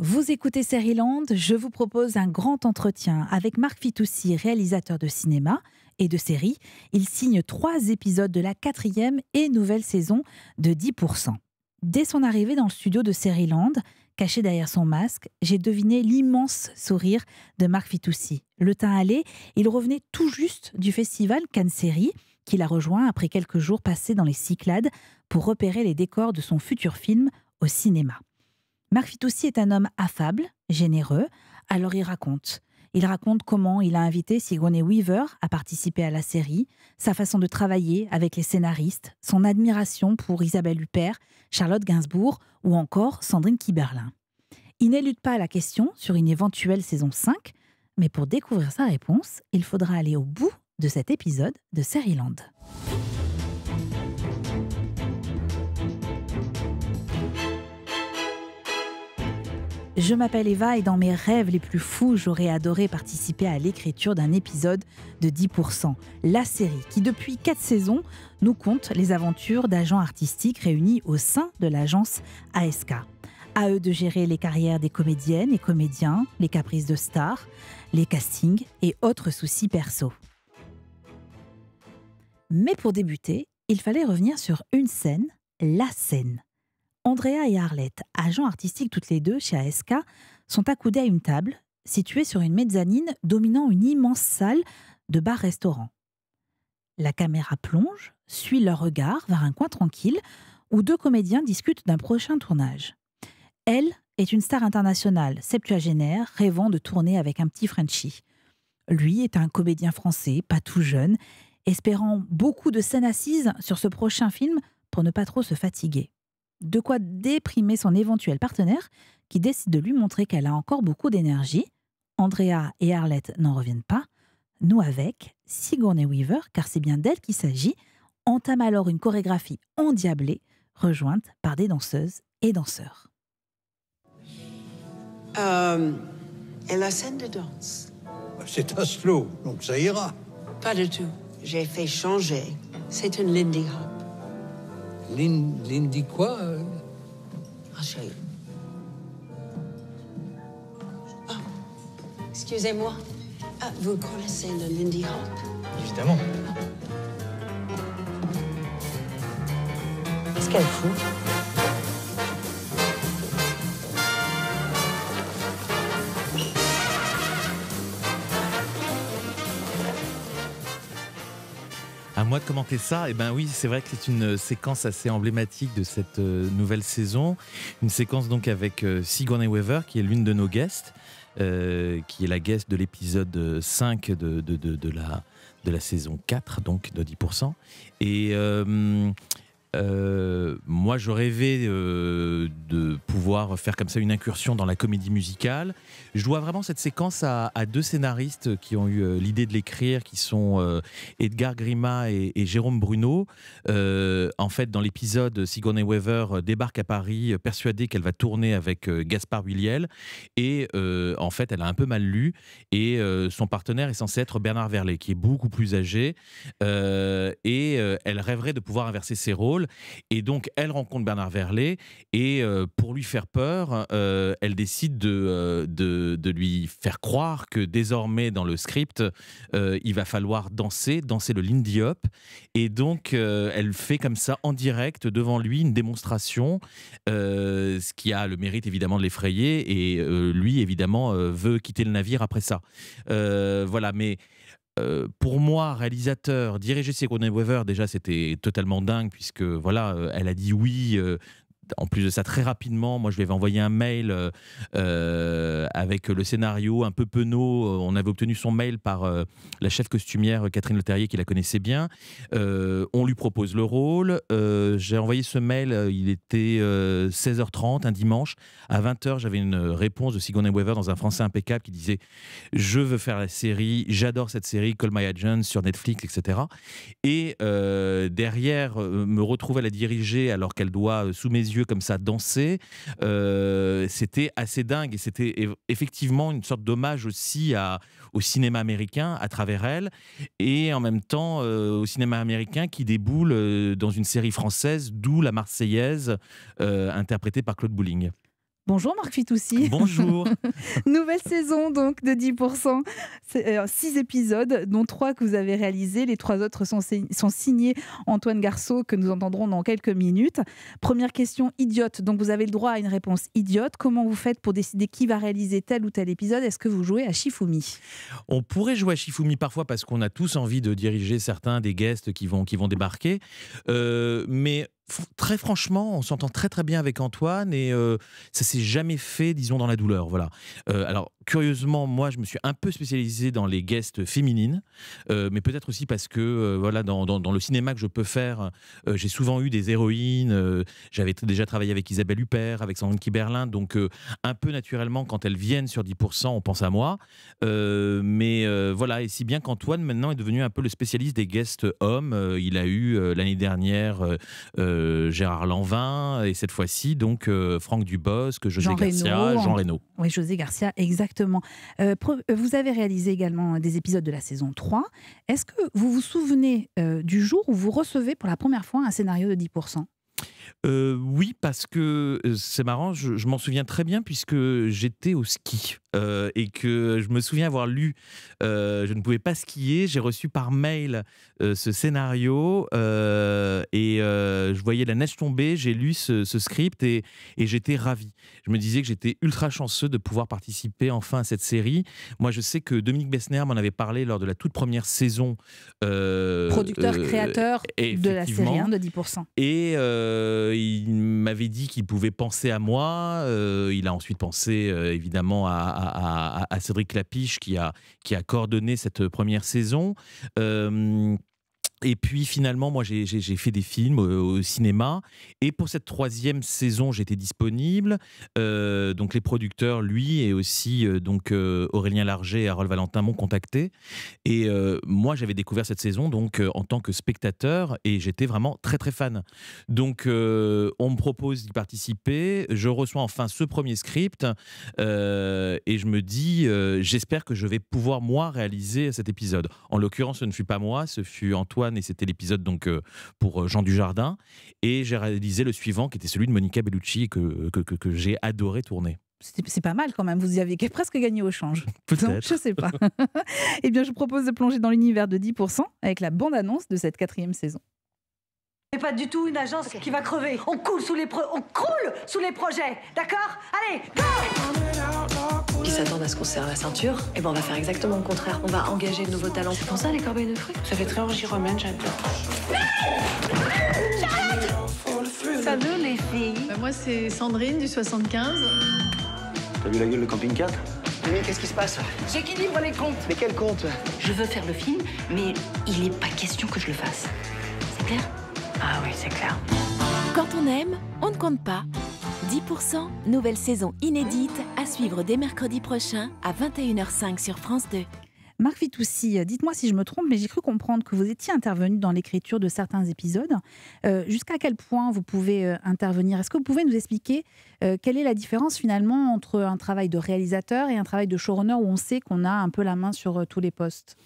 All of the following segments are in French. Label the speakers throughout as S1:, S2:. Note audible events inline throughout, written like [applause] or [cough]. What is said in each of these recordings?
S1: Vous écoutez Land, je vous propose un grand entretien avec Marc Fitoussi, réalisateur de cinéma et de séries. Il signe trois épisodes de la quatrième et nouvelle saison de 10%. Dès son arrivée dans le studio de Land, caché derrière son masque, j'ai deviné l'immense sourire de Marc Fitoussi. Le teint allé, il revenait tout juste du festival Cannes Série, qu'il a rejoint après quelques jours passés dans les Cyclades pour repérer les décors de son futur film au cinéma. Marc Fitoussi est un homme affable, généreux, alors il raconte. Il raconte comment il a invité Sigourney Weaver à participer à la série, sa façon de travailler avec les scénaristes, son admiration pour Isabelle Huppert, Charlotte Gainsbourg ou encore Sandrine Kiberlin. Il n'élude pas la question sur une éventuelle saison 5, mais pour découvrir sa réponse, il faudra aller au bout de cet épisode de Land. Je m'appelle Eva et dans mes rêves les plus fous, j'aurais adoré participer à l'écriture d'un épisode de 10%, la série qui depuis 4 saisons nous compte les aventures d'agents artistiques réunis au sein de l'agence ASK. À eux de gérer les carrières des comédiennes et comédiens, les caprices de stars, les castings et autres soucis perso. Mais pour débuter, il fallait revenir sur une scène, la scène. Andrea et Arlette, agents artistiques toutes les deux chez ASK, sont accoudées à une table située sur une mezzanine dominant une immense salle de bar-restaurant. La caméra plonge, suit leur regard vers un coin tranquille où deux comédiens discutent d'un prochain tournage. Elle est une star internationale, septuagénaire, rêvant de tourner avec un petit Frenchie. Lui est un comédien français, pas tout jeune, espérant beaucoup de scènes assises sur ce prochain film pour ne pas trop se fatiguer de quoi déprimer son éventuel partenaire qui décide de lui montrer qu'elle a encore beaucoup d'énergie. Andrea et Arlette n'en reviennent pas. Nous avec, Sigourney Weaver, car c'est bien d'elle qu'il s'agit, entame alors une chorégraphie endiablée, rejointe par des danseuses et danseurs.
S2: Euh, et la scène de danse?
S3: C'est un slow, donc ça ira.
S2: Pas du tout. J'ai fait changer. C'est une Lindy Hop.
S3: Lindy quoi euh?
S2: Ah, excusez-moi. Ah, vous connaissez le Lindy Hop?
S4: Évidemment.
S2: Qu'est-ce qu'elle fout?
S4: À moi de commenter ça. Eh ben oui, c'est vrai que c'est une séquence assez emblématique de cette euh, nouvelle saison. Une séquence donc avec euh, Sigourney Weaver, qui est l'une de nos guests, euh, qui est la guest de l'épisode 5 de, de, de, la, saison 4, donc de 10%. Et euh, moi, je rêvais euh, de pouvoir faire comme ça une incursion dans la comédie musicale. Je dois vraiment cette séquence à, deux scénaristes qui ont eu euh, l'idée de l'écrire, qui sont Edgar Grima et, Jérôme Bruno. en fait, dans l'épisode, Sigourney Weaver débarque à Paris, persuadée qu'elle va tourner avec Gaspard Huliel, et en fait, elle a un peu mal lu, et son partenaire est censé être Bernard Verlet, qui est beaucoup plus âgé, et elle rêverait de pouvoir inverser ses rôles. Et donc, elle rencontre Bernard Verlet et euh, pour lui faire peur, euh, elle décide euh, de, de, lui faire croire que désormais, dans le script, il va falloir danser, danser le Lindy Hop. Et donc, elle fait comme ça en direct devant lui une démonstration, ce qui a le mérite évidemment de l'effrayer. Et lui, évidemment, veut quitter le navire après ça. voilà, mais euh, pour moi, réalisateur, diriger Sigourney Weaver, déjà, c'était totalement dingue, puisque voilà, euh, elle a dit oui euh, en plus de ça, très rapidement, moi je lui avais envoyé un mail euh, euh, avec le scénario un peu penaud. On avait obtenu son mail par euh, la chef costumière Catherine Leterrier qui la connaissait bien. on lui propose le rôle. J'ai envoyé ce mail, il était 16h30 un dimanche. À 20h, j'avais une réponse de Sigourney Weaver dans un français impeccable qui disait Je veux faire la série, j'adore cette série, Call My Agent sur Netflix, etc. Et derrière, me retrouver à la diriger alors qu'elle doit, sous mes yeux, comme ça danser. Euh, c'était assez dingue et c'était effectivement une sorte d'hommage aussi au cinéma américain à travers elle et en même temps euh, au cinéma américain qui déboule euh, dans une série française, d'où La Marseillaise, interprétée par Claude Bouling.
S1: Bonjour Marc Fitoussi.
S4: Bonjour. [laughs]
S1: Nouvelle saison donc de 10%. 6 euh, épisodes, dont 3 que vous avez réalisés. Les trois autres sont, sont signés Antoine Garceau, que nous entendrons dans quelques minutes. Première question idiote. Donc vous avez le droit à une réponse idiote. Comment vous faites pour décider qui va réaliser tel ou tel épisode? Est-ce que vous jouez à Shifumi?
S4: On pourrait jouer à Shifumi parfois parce qu'on a tous envie de diriger certains des guests qui vont, qui vont débarquer. Euh, mais très franchement, on s'entend très très bien avec Antoine et euh, ça s'est jamais fait, disons, dans la douleur. Voilà. Euh, alors curieusement, moi, je me suis un peu spécialisé dans les guests féminines, euh, mais peut-être aussi parce que voilà, dans, dans, le cinéma que je peux faire, j'ai souvent eu des héroïnes. J'avais déjà travaillé avec Isabelle Huppert, avec Sandrine Kiberlin, donc un peu naturellement, quand elles viennent sur 10%, on pense à moi. mais voilà, et si bien qu'Antoine maintenant est devenu un peu le spécialiste des guests hommes. il a eu l'année dernière euh, Gérard Lanvin et cette fois-ci donc euh, Franck Dubosc, José Garcia, Jean Reno.
S1: Oui, José Garcia, exactement. Euh, vous avez réalisé également des épisodes de la saison 3. Est-ce que vous vous souvenez du jour où vous recevez pour la première fois un scénario de 10%
S4: oui, parce que c'est marrant, je m'en souviens très bien puisque j'étais au ski. Euh, et que je me souviens avoir lu, euh, je ne pouvais pas skier, j'ai reçu par mail euh, ce scénario et je voyais la neige tomber, j'ai lu ce, script et, et j'étais ravi. Je me disais que j'étais ultra chanceux de pouvoir participer enfin à cette série. Moi, je sais que Dominique Bessner m'en avait parlé lors de la toute première saison.
S1: Producteur, créateur de la série hein, de 10%.
S4: Et il m'avait dit qu'il pouvait penser à moi. il a ensuite pensé évidemment à Cédric Lapiche qui a coordonné cette première saison. Euh, et puis finalement, moi, j'ai fait des films au, cinéma. Et pour cette troisième saison, j'étais disponible. Euh, donc les producteurs, lui, et aussi euh, donc euh, Aurélien Larger et Harold Valentin m'ont contacté. Et moi, j'avais découvert cette saison donc en tant que spectateur, et j'étais vraiment très très fan. Donc on me propose d'y participer. Je reçois enfin ce premier script, et je me dis, j'espère que je vais pouvoir moi réaliser cet épisode. En l'occurrence, ce ne fut pas moi, ce fut Antoine et c'était l'épisode donc euh, pour euh, Jean Dujardin. Et j'ai réalisé le suivant qui était celui de Monica Bellucci que, que, que, j'ai adoré tourner.
S1: C'est pas mal quand même, vous y avez presque gagné au change. [laughs]
S4: Peut-être.
S1: Je sais pas. [laughs] eh bien, je vous propose de plonger dans l'univers de 10% avec la bande-annonce de cette quatrième saison.
S5: C'est pas du tout une agence qui va crever. On coule sous les on croule sous les projets, d'accord? Allez, go
S6: Ils s'attendent à ce qu'on serre la ceinture. Et eh ben on va faire exactement le contraire. On va engager de nouveaux talents. C'est pour ça les corbeilles de fruits?
S7: Ça fait très orgie romaine, j'adore.
S5: Salut les filles.
S8: Bah, moi c'est Sandrine du 75.
S9: T'as vu la gueule de camping-car
S10: Qu'est-ce qui se passe?
S5: J'équilibre les comptes.
S10: Mais quel compte?
S6: Je veux faire le film, mais il n'est pas question que je le fasse. C'est clair?
S5: Ah oui, c'est clair.
S11: Quand on aime, on ne compte pas. 10%, nouvelle saison inédite à suivre dès mercredi prochain à 21h05 sur France 2.
S1: Marc Fitoussi, dites-moi si je me trompe, mais j'ai cru comprendre que vous étiez intervenu dans l'écriture de certains épisodes. Euh, jusqu'à quel point vous pouvez euh, intervenir? Est-ce que vous pouvez nous expliquer euh, quelle est la différence finalement entre un travail de réalisateur et un travail de showrunner où on sait qu'on a un peu la main sur tous les postes?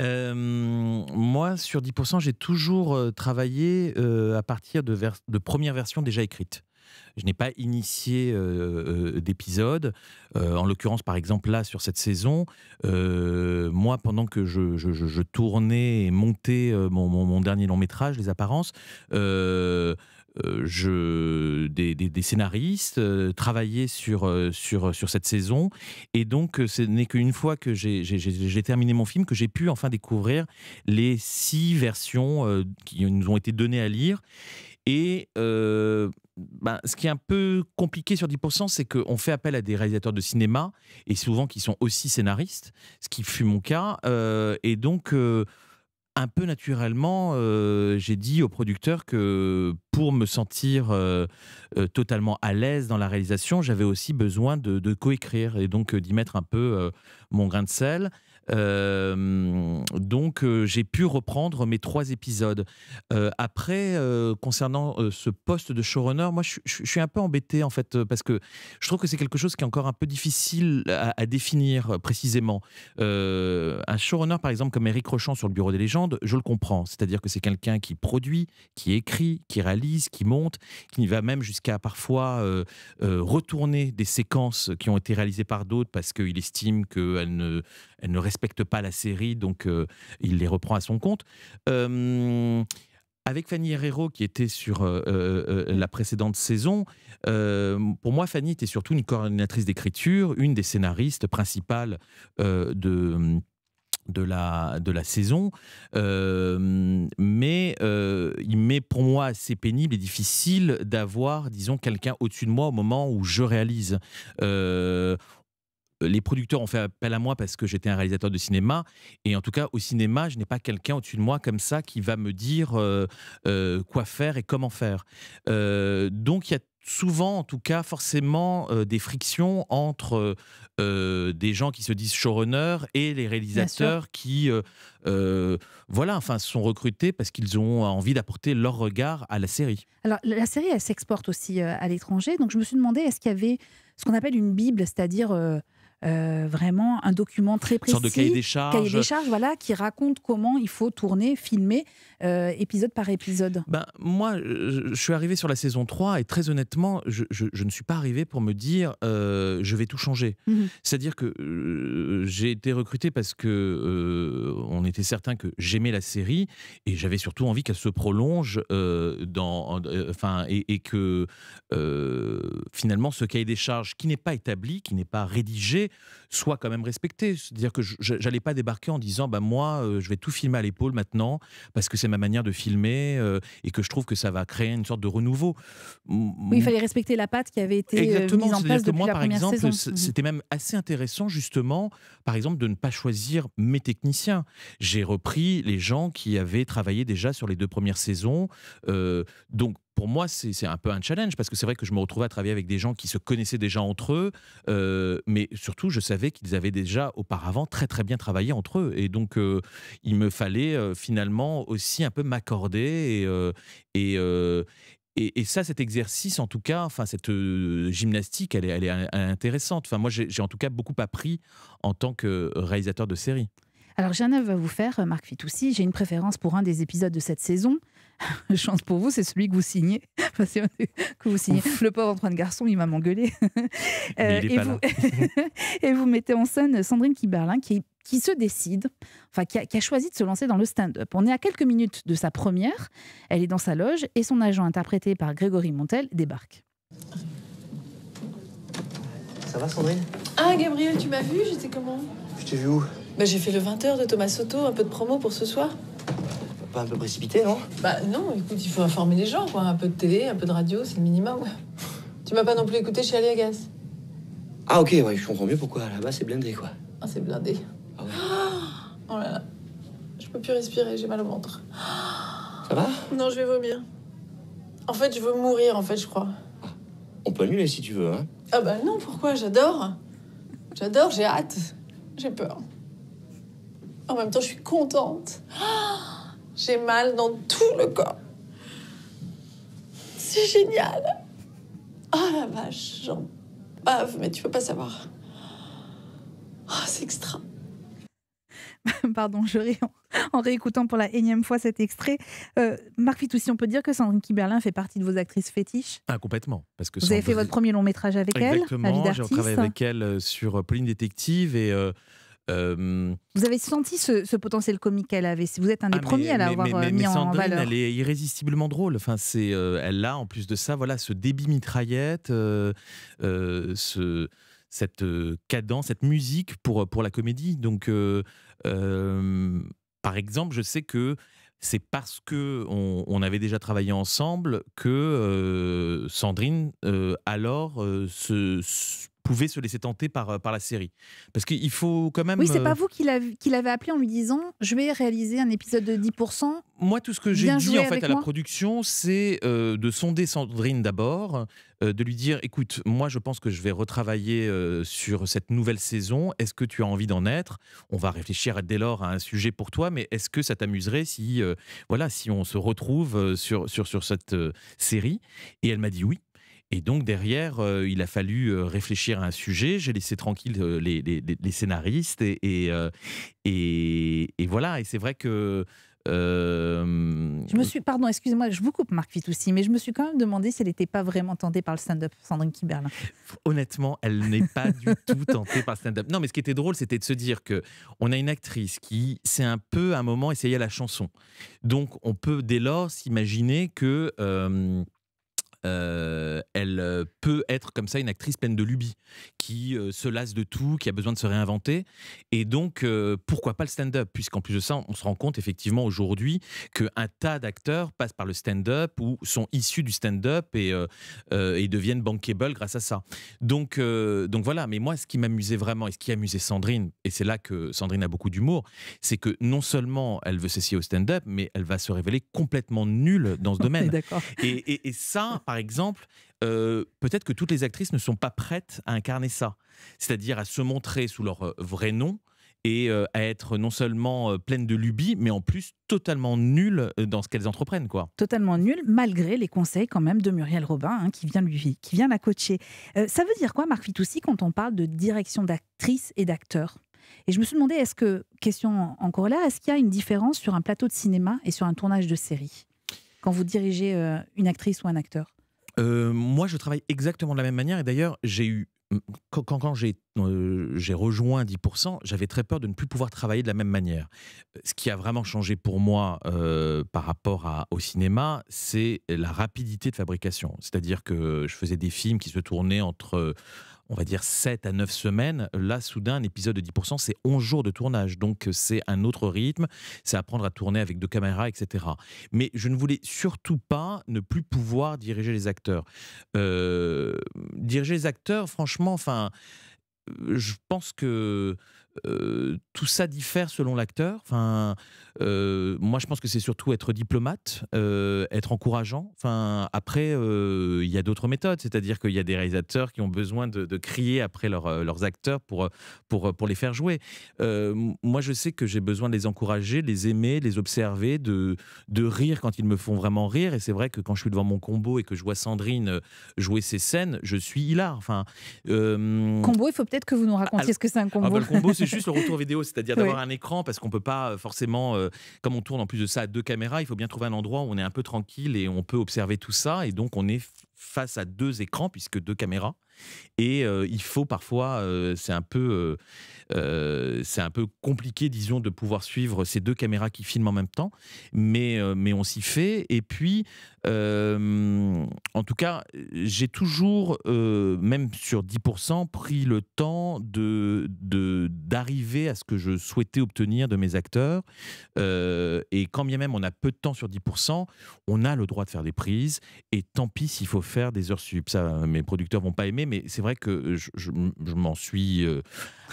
S4: Euh, moi, sur 10%, j'ai toujours euh, travaillé euh, à partir de, de, premières versions déjà écrites. Je n'ai pas initié d'épisode. en l'occurrence, par exemple, là, sur cette saison, moi, pendant que je, tournais et montais mon, dernier long métrage, Les Apparences, euh, je, des, scénaristes, euh, sur, euh, sur, sur cette saison. Et donc, ce n'est qu'une fois que j'ai terminé mon film que j'ai pu enfin découvrir les six versions qui nous ont été données à lire. Et ben, ce qui est un peu compliqué sur 10%, c'est qu'on fait appel à des réalisateurs de cinéma, et souvent qui sont aussi scénaristes, ce qui fut mon cas. et donc un peu naturellement, euh, j'ai dit au producteur que pour me sentir euh, euh, totalement à l'aise dans la réalisation, j'avais aussi besoin de, coécrire et donc d'y mettre un peu mon grain de sel. Euh, donc euh, j'ai pu reprendre mes trois épisodes. Euh, après, concernant ce poste de showrunner, moi je, suis un peu embêté en fait parce que je trouve que c'est quelque chose qui est encore un peu difficile à, définir précisément. Un showrunner par exemple comme Eric Rochant sur le Bureau des légendes, je le comprends. C'est-à-dire que c'est quelqu'un qui produit, qui écrit, qui réalise, qui monte, qui va même jusqu'à parfois retourner des séquences qui ont été réalisées par d'autres parce qu'il estime qu'elles ne, elles ne respectent pas la série, donc euh, il les reprend à son compte. Euh, avec Fanny Herrero, qui était sur euh, la précédente saison, pour moi, Fanny était surtout une coordinatrice d'écriture, une des scénaristes principales de de la, de la saison. Mais il m'est pour moi assez pénible et difficile d'avoir, disons, quelqu'un au-dessus de moi au moment où je réalise. Les producteurs ont fait appel à moi parce que j'étais un réalisateur de cinéma. Et en tout cas, au cinéma, je n'ai pas quelqu'un au-dessus de moi comme ça qui va me dire euh, euh, quoi faire et comment faire. Euh, donc, il y a souvent, en tout cas, forcément euh, des frictions entre euh, des gens qui se disent showrunners et les réalisateurs qui, euh, voilà, enfin, sont recrutés parce qu'ils ont envie d'apporter leur regard à la série.
S1: Alors, la série, elle s'exporte aussi à l'étranger. Donc, je me suis demandé, est-ce qu'il y avait ce qu'on appelle une Bible, c'est-à-dire euh, vraiment un document très
S4: Une
S1: précis
S4: sorte de cahier des charges.
S1: cahier des charges, voilà, qui raconte comment il faut tourner, filmer, euh, épisode par épisode.
S4: Ben, moi, je, suis arrivé sur la saison 3 et très honnêtement, je, je- je ne suis pas arrivé pour me dire euh, je vais tout changer.
S1: Mhm.
S4: C'est-à-dire que j'ai été recruté parce que on était certain que j'aimais la série et j'avais surtout envie qu'elle se prolonge dans, enfin, et, et que finalement ce cahier des charges qui n'est pas établi, qui n'est pas rédigé, soit quand même respecté. C'est-à-dire que je- j'allais pas débarquer en disant bah moi euh, je vais tout filmer à l'épaule maintenant parce que c'est ma manière de filmer euh, et que je trouve que ça va créer une sorte de renouveau.
S1: Oui, il fallait respecter la patte qui avait été euh,
S4: Exactement.
S1: mise en place
S4: que
S1: depuis
S4: moi,
S1: la
S4: par
S1: première
S4: exemple, c'était même assez intéressant, justement, par exemple, de ne pas choisir mes techniciens. J'ai repris les gens qui avaient travaillé déjà sur les deux premières saisons. Euh, donc, pour moi, c'est un peu un challenge parce que c'est vrai que je me retrouvais à travailler avec des gens qui se connaissaient déjà entre eux, euh, mais surtout, je savais qu'ils avaient déjà auparavant très très bien travaillé entre eux. Et donc, euh, il me fallait euh, finalement aussi un peu m'accorder et, ça, cet exercice, en tout cas, enfin cette gymnastique, elle est, elle est in- intéressante. Enfin, moi, j'ai en tout cas beaucoup appris en tant que réalisateur de série.
S1: Alors, j'ai un œuvre à vous faire, euh, Marc Fitoussi. J'ai une préférence pour un des épisodes de cette saison. [laughs] Chance pour vous, c'est celui que vous signez. [laughs] Enfin, que vous signez. Le pauvre Antoine Garçon, il m'a m'engueulé. [laughs]
S4: Est
S1: et, vous... et vous mettez en scène Sandrine Kiberlin qui, qui se décide, enfin, qui a, qui a choisi de se lancer dans le stand-up. On est à quelques minutes de sa première. Elle est dans sa loge et son agent, interprété par Grégory Montel, débarque.
S7: Ça va, Sandrine?
S8: Ah, Gabriel, tu m'as vu? J'étais comment?
S7: Je t'ai vu où?
S8: Bah, j'ai fait le 20h de Thomas Soto, un peu de promo pour ce soir.
S7: Pas un peu précipité, non?
S8: Bah, non, écoute, il faut informer les gens, quoi. Un peu de télé, un peu de radio, c'est le minimum. [laughs] Tu m'as pas non plus écouté chez Aliagas?
S7: Ah, ok, ouais, je comprends mieux pourquoi là-bas c'est blindé, quoi.
S8: Ah, c'est blindé.
S7: Ah ouais. [gasps]
S8: Oh là là. Je peux plus respirer, j'ai mal au ventre. [gasps]
S7: Ça va?
S8: Non, je vais vomir. En fait, je veux mourir, en fait, je crois.
S7: On peut annuler si tu veux, hein.
S8: Ah bah non, pourquoi? J'adore. J'adore, j'ai hâte. J'ai peur. En même temps, je suis contente. J'ai mal dans tout le corps. C'est génial. Ah la vache, j'en bave, mais tu peux pas savoir. Ah, c'est extra. [laughs]
S1: Pardon, je ris en, en réécoutant pour la énième fois cet extrait. Euh, Marc Fitoussi, on peut dire que Sandrine Kiberlin fait partie de vos actrices fétiches?
S4: Ah, complètement. Parce que
S1: Vous avez fait votre premier long métrage avec elle, La vie
S4: Exactement. J'ai travaillé avec elle euh, sur Pauline Détective et. euh, euh,
S1: Vous avez senti ce, ce potentiel comique qu'elle avait. Vous êtes un des
S4: Ah, mais-
S1: premiers à l'avoir euh, mis
S4: mais
S1: en
S4: Sandrine,
S1: valeur.
S4: elle est irrésistiblement drôle. Enfin, c'est, euh, elle a en plus de ça, voilà, ce débit mitraillette, euh, ce, cette cadence, cette musique pour pour la comédie. Donc, par exemple, je sais que c'est parce que on, on avait déjà travaillé ensemble que euh, Sandrine, euh, alors, euh, se- pouvait se laisser tenter par, euh, par la série. Parce qu'il faut quand même.
S1: Oui, c'est pas
S4: euh,
S1: vous qui l'avez appelé en lui disant je vais réaliser un épisode de 10%.
S4: Moi, tout ce que j'ai dit en fait à la production, c'est euh, de sonder Sandrine d'abord, euh, de lui dire écoute, moi je pense que je vais retravailler euh, sur cette nouvelle saison. Est-ce que tu as envie d'en être? On va réfléchir dès lors à un sujet pour toi, mais est-ce que ça t'amuserait si, voilà, si on se retrouve sur, sur, sur cette série? Et elle m'a dit oui. Et donc derrière, euh, il a fallu euh, réfléchir à un sujet. J'ai laissé tranquille euh, les, les- les- les scénaristes et, et, euh, et- et voilà. Et c'est vrai que
S1: Je me suis, pardon, excusez-moi, je vous coupe Marc Fitoussi, mais je me suis quand même demandé si elle n'était pas vraiment tentée par le stand-up, Sandrine Kiberlin.
S4: honnêtement, elle n'est pas du [laughs] tout tentée par le stand-up. Non, mais ce qui était drôle, c'était de se dire que on a une actrice qui, c'est un peu à un moment essayé la chanson. Donc, on peut dès lors s'imaginer que euh, elle euh, peut être comme ça une actrice pleine de lubies, qui euh, se lasse de tout, qui a besoin de se réinventer. Et donc, euh, pourquoi pas le stand-up? Puisqu'en plus de ça, on se rend compte effectivement aujourd'hui qu'un tas d'acteurs passent par le stand-up ou sont issus du stand-up et, et deviennent bankable grâce à ça. Donc, donc voilà, mais moi, ce qui m'amusait vraiment et ce qui amusait Sandrine, et c'est là que Sandrine a beaucoup d'humour, c'est que non seulement elle veut s'essayer au stand-up, mais elle va se révéler complètement nulle dans ce [laughs] domaine. Et- et ça, par exemple, euh, peut-être que toutes les actrices ne sont pas prêtes à incarner ça. C'est-à-dire à se montrer sous leur euh, vrai nom et euh, à être non seulement euh, pleines de lubies, mais en plus totalement nulles euh, dans ce qu'elles entreprennent. quoi.
S1: Totalement nul, malgré les conseils quand même de Muriel Robin, hein, qui, vient lui, qui vient la coacher. Ça veut dire quoi, Marc Fitoussi, quand on parle de direction d'actrice et d'acteur? Et je me suis demandé, est-ce que, question encore là, est-ce qu'il y a une différence sur un plateau de cinéma et sur un tournage de série? Quand vous dirigez une actrice ou un acteur?
S4: Euh, moi, je travaille exactement de la même manière. Et d'ailleurs, j'ai eu. Quand, j'ai euh, rejoint 10%, j'avais très peur de ne plus pouvoir travailler de la même manière. Ce qui a vraiment changé pour moi euh, par rapport au cinéma, c'est la rapidité de fabrication. C'est-à-dire que je faisais des films qui se tournaient entre, on va dire, 7 à 9 semaines. Là, soudain, un épisode de 10%, c'est 11 jours de tournage. Donc, c'est un autre rythme. C'est apprendre à tourner avec deux caméras, etc. Mais je ne voulais surtout pas ne plus pouvoir diriger les acteurs. Euh, diriger les acteurs, franchement, enfin, euh, je pense que euh, tout ça diffère selon l'acteur. Enfin, euh, moi, je pense que c'est surtout être diplomate, euh, être encourageant. Enfin, après, il y a d'autres méthodes, c'est-à-dire qu'il y a des réalisateurs qui ont besoin de, de crier après leur, leurs acteurs pour, pour, pour les faire jouer. Moi, je sais que j'ai besoin de les encourager, de les aimer, de les observer, de, de rire quand ils me font vraiment rire. Et c'est vrai que quand je suis devant mon combo et que je vois Sandrine jouer ses scènes, je suis hilar. Enfin,
S1: Combo, il faut peut-être que vous nous racontiez
S4: alors-
S1: ce que c'est un combo.
S4: ah bah, le combo, [laughs] c'est juste le retour vidéo, c'est-à-dire d'avoir
S1: Oui.
S4: un écran, parce qu'on peut pas euh, forcément, euh, comme on tourne en plus de ça à deux caméras, il faut bien trouver un endroit où on est un peu tranquille et on peut observer tout ça. Et donc, on est face à deux écrans, puisque deux caméras. Et euh, il faut parfois, euh, c'est un peu, euh, un peu compliqué, disons, de pouvoir suivre ces deux caméras qui filment en même temps, mais mais on s'y fait. Et puis, en tout cas, j'ai toujours, même sur 10%, pris le temps de d'arriver à ce que je souhaitais obtenir de mes acteurs. Et quand bien même on a peu de temps sur 10%, on a le droit de faire des prises. Et tant pis s'il faut faire des heures sup. Ça, mes producteurs vont pas aimer, mais c'est vrai que je, m'en suis. euh,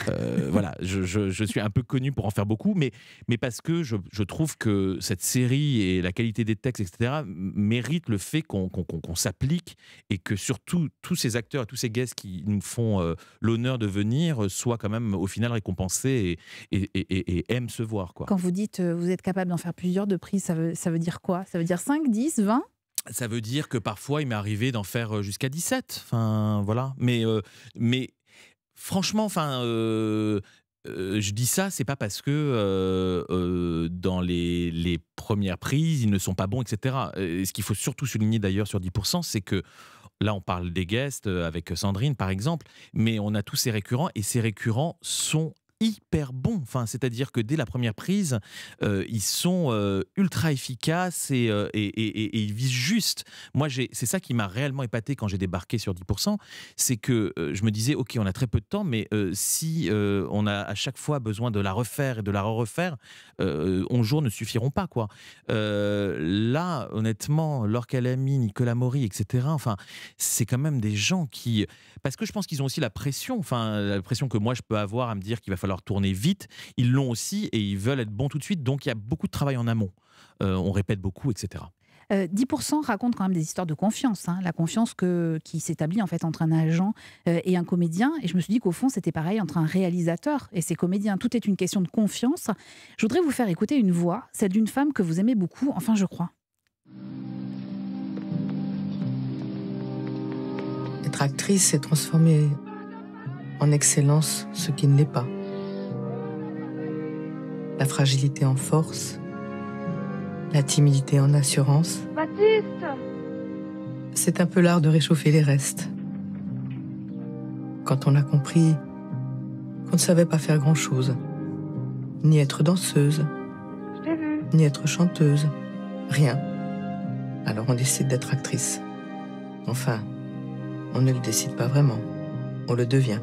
S4: euh, voilà, je, suis un peu connu pour en faire beaucoup, mais, mais parce que je, trouve que cette série et la qualité des textes, etc., m- méritent le fait qu'on s'applique et que surtout tous ces acteurs tous ces guests qui nous font euh, l'honneur de venir soient quand même au final récompensés et, et, aiment se voir. Quoi.
S1: Quand vous dites vous êtes capable d'en faire plusieurs de prix, ça veut, ça veut dire quoi? Ça veut dire 5, 10, 20
S4: Ça veut dire que parfois, il m'est arrivé d'en faire euh, jusqu'à 17. Enfin, voilà. Mais, euh, mais franchement, enfin. euh, je dis ça, c'est pas parce que dans les, les premières prises, ils ne sont pas bons, etc. Ce qu'il faut surtout souligner d'ailleurs sur 10%, c'est que là, on parle des guests avec Sandrine, par exemple, mais on a tous ces récurrents et ces récurrents sont hyper bons. Enfin, c'est-à-dire que dès la première prise, euh, ils sont euh, ultra efficaces et, euh, et, ils visent juste. Moi, c'est ça qui m'a réellement épaté quand j'ai débarqué sur 10%. C'est que je me disais, OK, on a très peu de temps, mais si on a à chaque fois besoin de la refaire et de la refaire, euh, 11 jours ne suffiront pas. quoi. Là, honnêtement, Laure Calamy, Nicolas Maury, etc., enfin, c'est quand même des gens qui. Parce que je pense qu'ils ont aussi la pression, enfin, la pression que moi je peux avoir à me dire qu'il va falloir tourner vite. Ils l'ont aussi et ils veulent être bons tout de suite. Donc il y a beaucoup de travail en amont. Euh, on répète beaucoup, etc.
S1: Euh, 10% raconte quand même des histoires de confiance, hein. la confiance que, qui s'établit en fait entre un agent euh, et un comédien. Et je me suis dit qu'au fond, c'était pareil entre un réalisateur et ses comédiens. Tout est une question de confiance. Je voudrais vous faire écouter une voix, celle d'une femme que vous aimez beaucoup, enfin je crois.
S10: Être actrice, c'est transformer en excellence ce qui ne l'est pas. La fragilité en force, la timidité en assurance.
S5: Baptiste
S10: C'est un peu l'art de réchauffer les restes. Quand on a compris qu'on ne savait pas faire grand-chose, ni être danseuse,
S5: vu.
S10: ni être chanteuse, rien. Alors on décide d'être actrice. Enfin, on ne le décide pas vraiment, on le devient.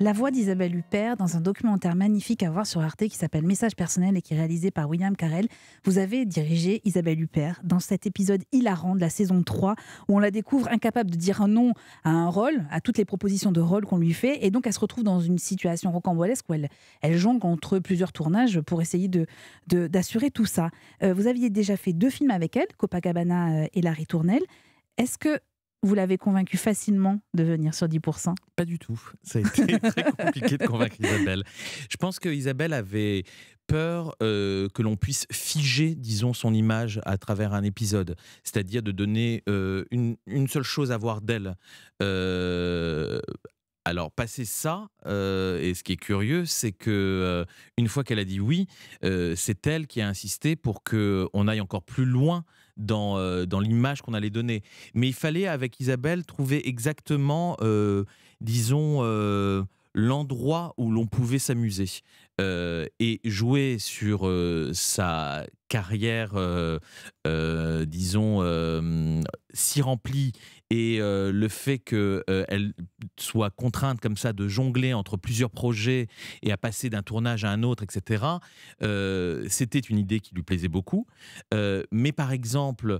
S1: La voix d'Isabelle Huppert dans un documentaire magnifique à voir sur Arte qui s'appelle Message personnel et qui est réalisé par William Carell. Vous avez dirigé Isabelle Huppert dans cet épisode hilarant de la saison 3 où on la découvre incapable de dire non à un rôle, à toutes les propositions de rôle qu'on lui fait. Et donc elle se retrouve dans une situation rocambolesque où elle, elle jongle entre plusieurs tournages pour essayer de, de- d'assurer tout ça. Euh, vous aviez déjà fait deux films avec elle, Copacabana euh, et Larry Tournelle. Est-ce que vous l'avez convaincue facilement de venir sur 10%
S4: Pas du tout. Ça a été [laughs] très compliqué de convaincre Isabelle. Je pense que Isabelle avait peur euh, que l'on puisse figer, disons, son image à travers un épisode. C'est-à-dire de donner euh, une, une seule chose à voir d'elle. Euh, alors, passer ça, euh, et ce qui est curieux, c'est que euh, une fois qu'elle a dit oui, euh, c'est elle qui a insisté pour que on aille encore plus loin dans, euh, dans l'image qu'on allait donner. Mais il fallait, avec Isabelle, trouver exactement, euh, disons, euh, l'endroit où l'on pouvait s'amuser. Et jouer sur sa carrière, euh, euh, disons, euh, si remplie et le fait qu'elle soit contrainte comme ça de jongler entre plusieurs projets et à passer d'un tournage à un autre, etc., c'était une idée qui lui plaisait beaucoup. Mais par exemple,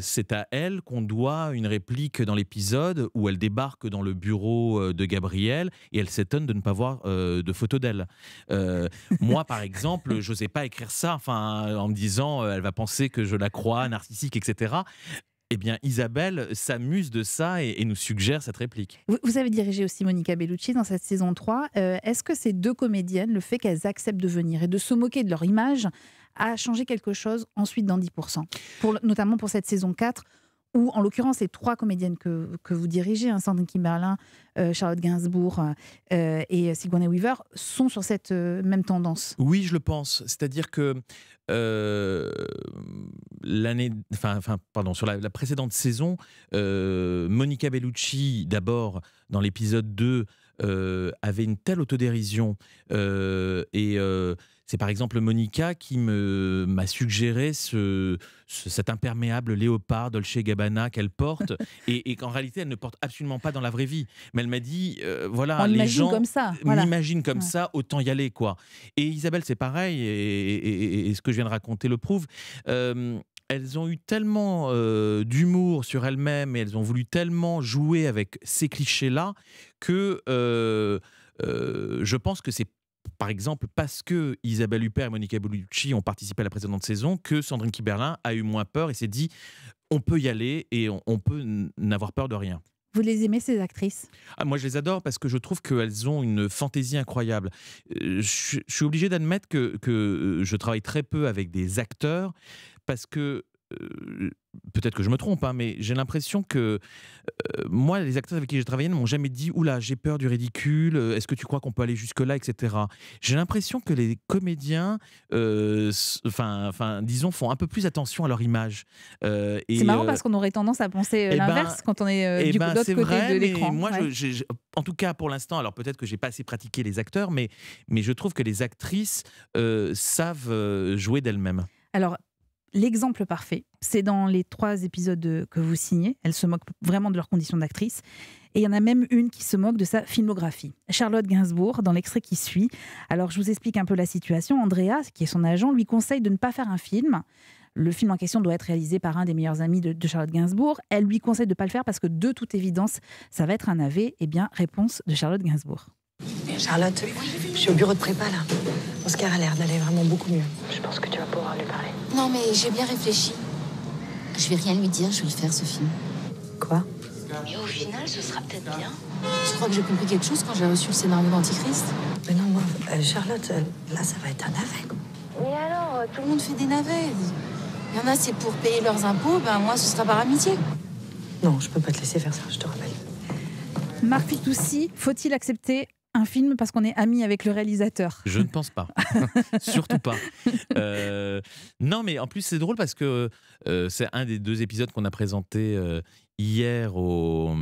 S4: c'est à elle qu'on doit une réplique dans l'épisode où elle débarque dans le bureau de Gabriel et elle s'étonne de ne pas voir de photo d'elle. Moi, par [laughs] exemple, je n'osais pas écrire ça enfin, en me disant euh, elle va penser que je la crois narcissique, etc. Eh bien, Isabelle s'amuse de ça et, nous suggère cette réplique.
S1: Vous, vous avez dirigé aussi Monica Bellucci dans cette saison 3. Euh, Est-ce que ces deux comédiennes, le fait qu'elles acceptent de venir et de se moquer de leur image, a changé quelque chose ensuite dans 10% pour, Notamment pour cette saison 4, où en l'occurrence les trois comédiennes que, que vous dirigez, hein, Sandrine Kimberlin, euh, Charlotte Gainsbourg euh, et Sigourney Weaver, sont sur cette euh, même tendance.
S4: Oui, je le pense. C'est-à-dire que euh, l'année, enfin, pardon, sur la, la précédente saison, euh, Monica Bellucci, d'abord dans l'épisode 2, euh, avait une telle autodérision euh, et euh, c'est par exemple Monica qui m'a suggéré ce, ce- cet imperméable léopard Dolce Gabbana qu'elle porte [laughs] et, et qu'en réalité elle ne porte absolument pas dans la vraie vie. Mais elle m'a dit euh, voilà
S1: On
S4: les gens
S1: comme ça, voilà.
S4: m'imaginent comme
S1: Ouais.
S4: ça, autant y aller quoi. Et Isabelle c'est pareil et, et- et ce que je viens de raconter le prouve. Euh, elles ont eu tellement euh, d'humour sur elles-mêmes et elles ont voulu tellement jouer avec ces clichés-là que euh, je pense que c'est par exemple parce que Isabelle Huppert et Monica Bellucci ont participé à la précédente saison que Sandrine Kiberlin a eu moins peur et s'est dit on peut y aller et on, on peut n'avoir peur de rien.
S1: Vous les aimez, ces actrices?
S4: Ah, moi, je les adore parce que je trouve qu'elles ont une fantaisie incroyable. Euh, Je, je suis obligé d'admettre que, que euh, je travaille très peu avec des acteurs parce que peut-être que je me trompe, hein, mais j'ai l'impression que euh, moi, les acteurs avec qui j'ai travaillé ne m'ont jamais dit Oula, j'ai peur du ridicule, euh, est-ce que tu crois qu'on peut aller jusque-là, etc. J'ai l'impression que les comédiens, euh, enfin, disons, font un peu plus attention à leur image. Euh,
S1: C'est marrant
S4: euh,
S1: parce qu'on aurait tendance à penser euh,
S4: eh ben,
S1: l'inverse quand on est euh,
S4: eh
S1: du
S4: ben,
S1: côté
S4: vrai,
S1: de l'écran.
S4: Moi,
S1: Ouais.
S4: je- en tout cas, pour l'instant, alors peut-être que j'ai pas assez pratiqué les acteurs, mais, mais je trouve que les actrices euh, savent euh, jouer d'elles-mêmes.
S1: Alors, l'exemple parfait, c'est dans les trois épisodes de- que vous signez. Elles se moquent vraiment de leurs conditions d'actrice. Et il y en a même une qui se moque de sa filmographie. Charlotte Gainsbourg, dans l'extrait qui suit. Alors, je vous explique un peu la situation. Andrea, qui est son agent, lui conseille de ne pas faire un film. Le film en question doit être réalisé par un des meilleurs amis de, de Charlotte Gainsbourg. Elle lui conseille de ne pas le faire parce que, de toute évidence, ça va être un navet. Eh bien, réponse de Charlotte Gainsbourg.
S2: Charlotte, je suis au bureau de prépa là. Oscar a l'air d'aller vraiment beaucoup mieux.
S12: Je pense que tu vas pouvoir lui parler. Non, mais j'ai bien réfléchi. Je vais rien lui dire, je vais le faire ce film.
S2: Quoi?
S12: Et au final, ce sera peut-être bien. Tu crois que j'ai compris quelque chose quand j'ai reçu le scénario d'Antichrist
S2: Mais non, moi, euh, Charlotte, euh, là, ça va être un navet. quoi.
S12: Mais alors, euh, tout le monde fait des navets. Il y en a, c'est pour payer leurs impôts, ben moi, ce sera par amitié.
S2: Non, je peux pas te laisser faire ça, je te rappelle.
S1: Marc Fitoussi, faut-il accepter un film parce qu'on est ami avec le réalisateur
S4: Je ne pense pas. [laughs] Surtout pas. Euh, non, mais en plus, c'est drôle parce que euh, c'est un des deux épisodes qu'on a présenté euh, hier au,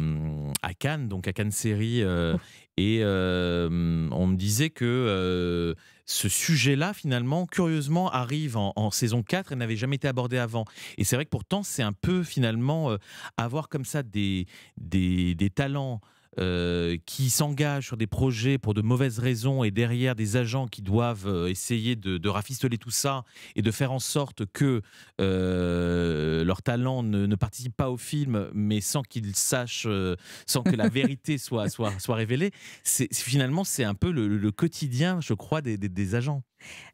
S4: à Cannes, donc à Cannes Série. euh, et on me disait que ce sujet-là, finalement, curieusement, arrive en, en saison 4 et n'avait jamais été abordé avant. Et c'est vrai que pourtant, c'est un peu, finalement, avoir comme ça des, des, des talents euh, qui s'engagent sur des projets pour de mauvaises raisons et derrière des agents qui doivent euh, essayer de, de rafistoler tout ça et de faire en sorte que euh, leur talent ne, ne participe pas au film, mais sans qu'ils sachent, sans que la [laughs] vérité soit, soit, soit révélée, finalement c'est un peu le, le quotidien, je crois, des, des- des agents.